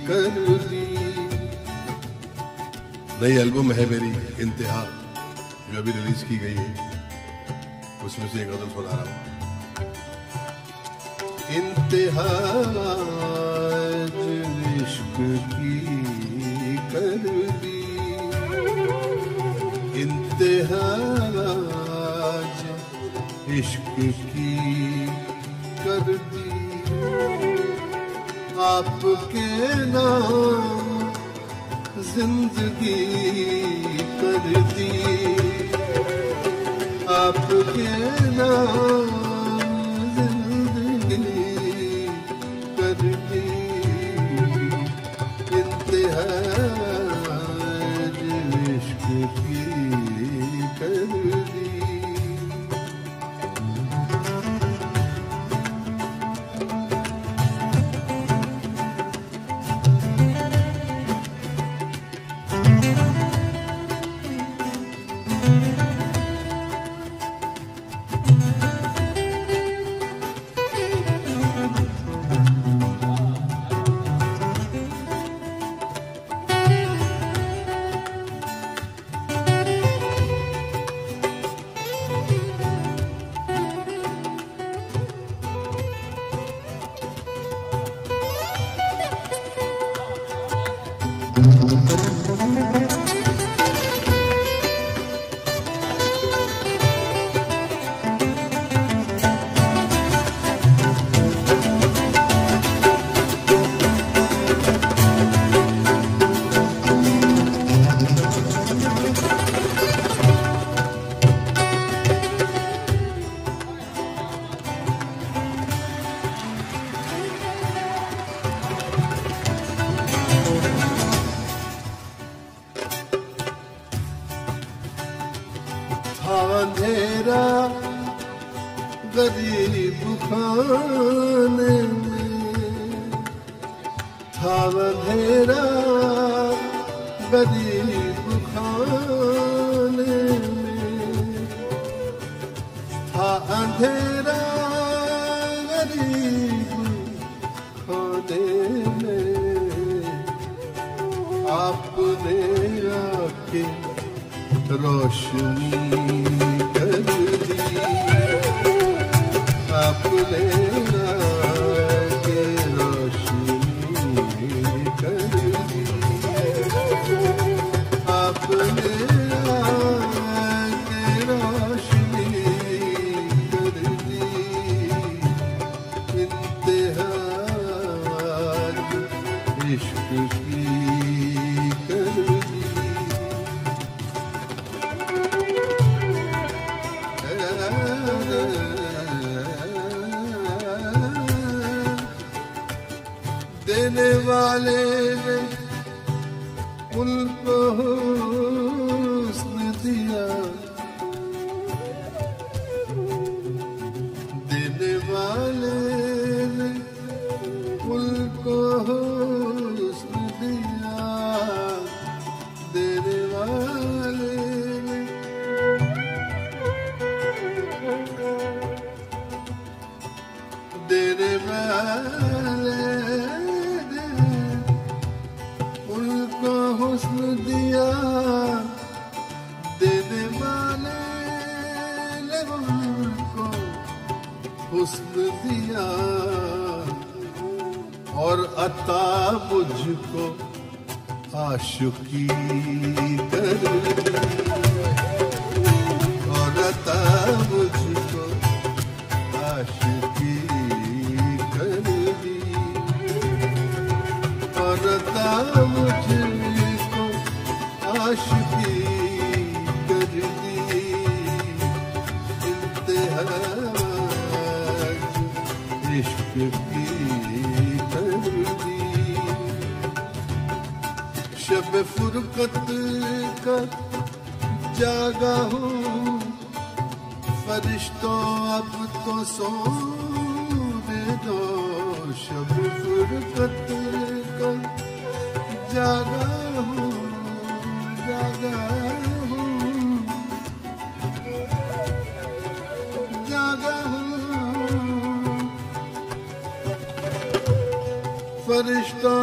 कर नई एल्बम है मेरी, इंतहा, जो अभी रिलीज़ की गई है। उसमें से एक गज़ल सुना रहा हूँ। इंतहाज इश्क की कर दी। इंतहाज इश्क की आपके नाम ज़िंदगी कर दी। आपके नाम Farishta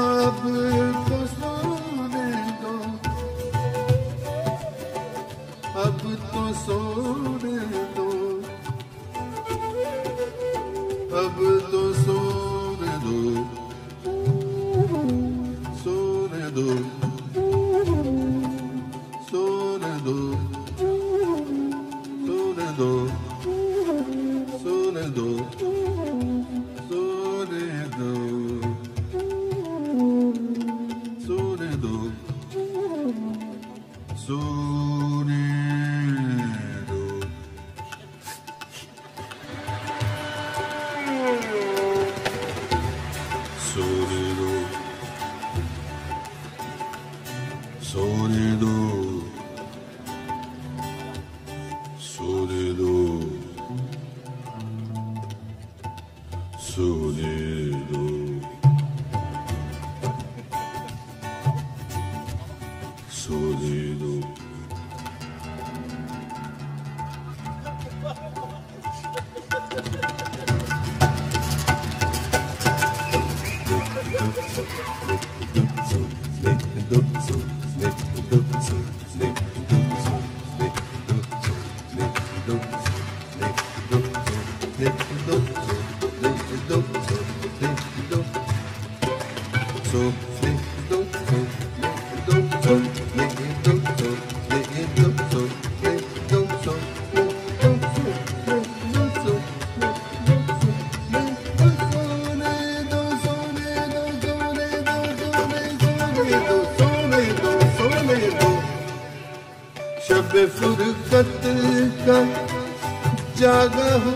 जागहू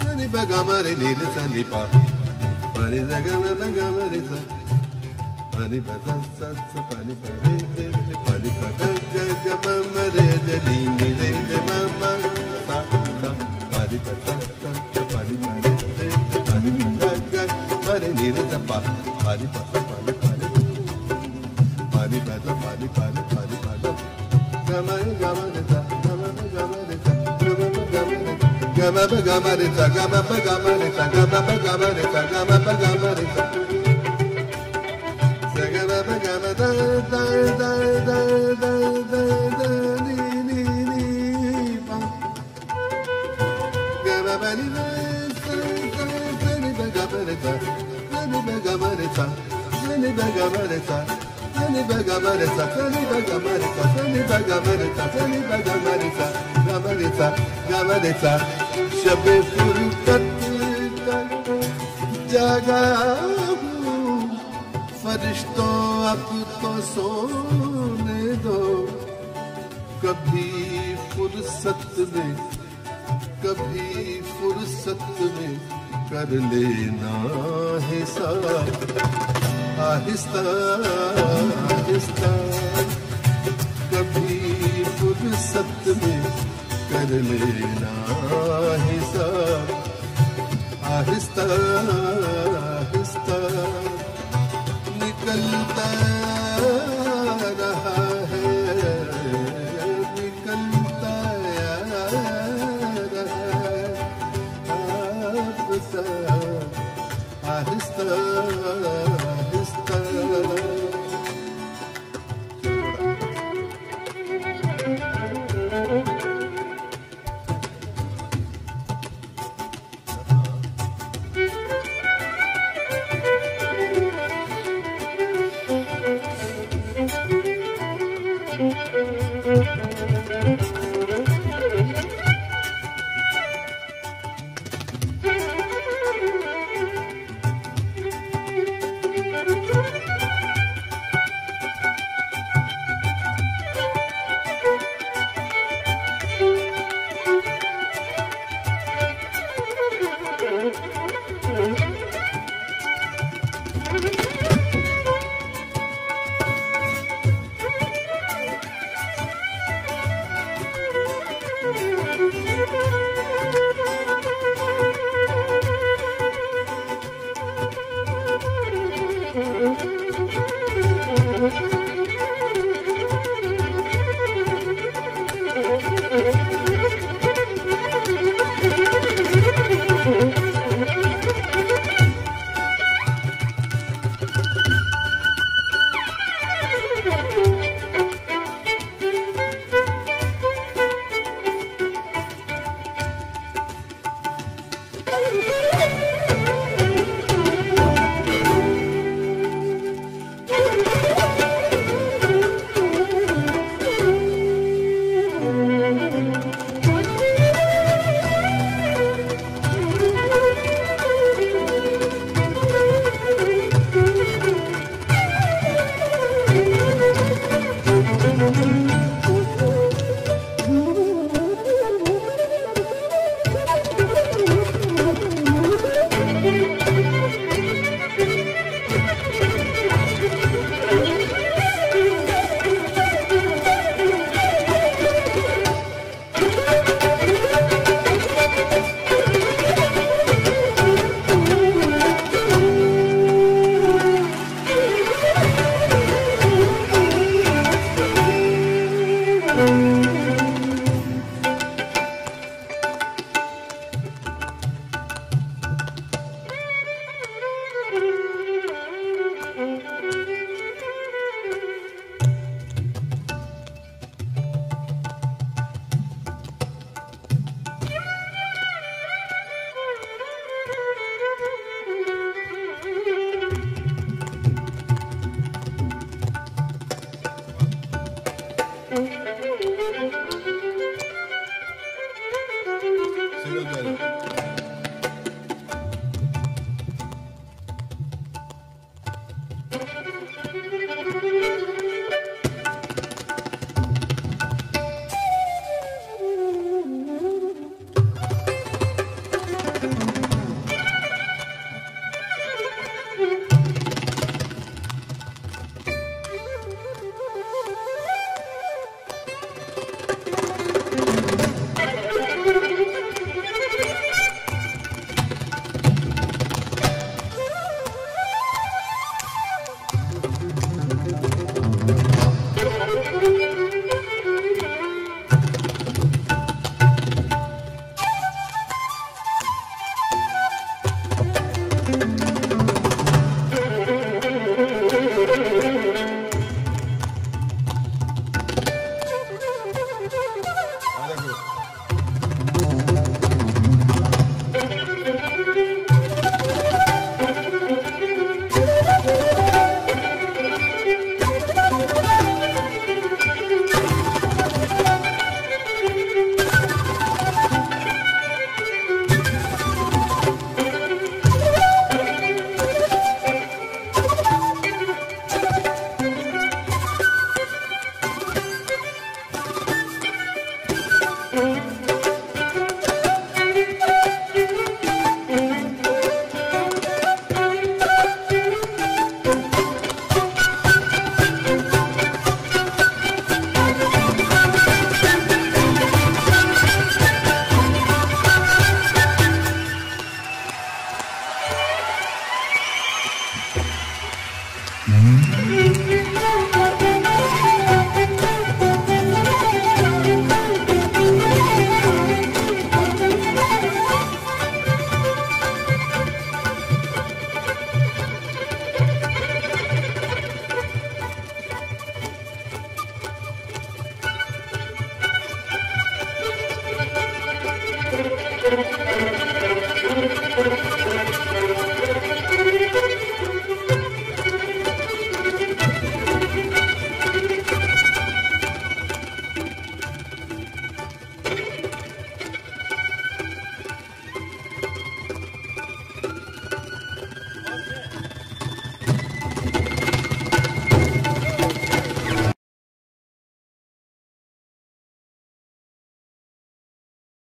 सनि बगा मारे नील सनि पा पानी जगन लगा मारे सा पानी बदा सस पानी बरे पानी बदा जग मरे जली नीले मम ga ba ba ga ga ba ba कर लेना हिसाब आहिस्ता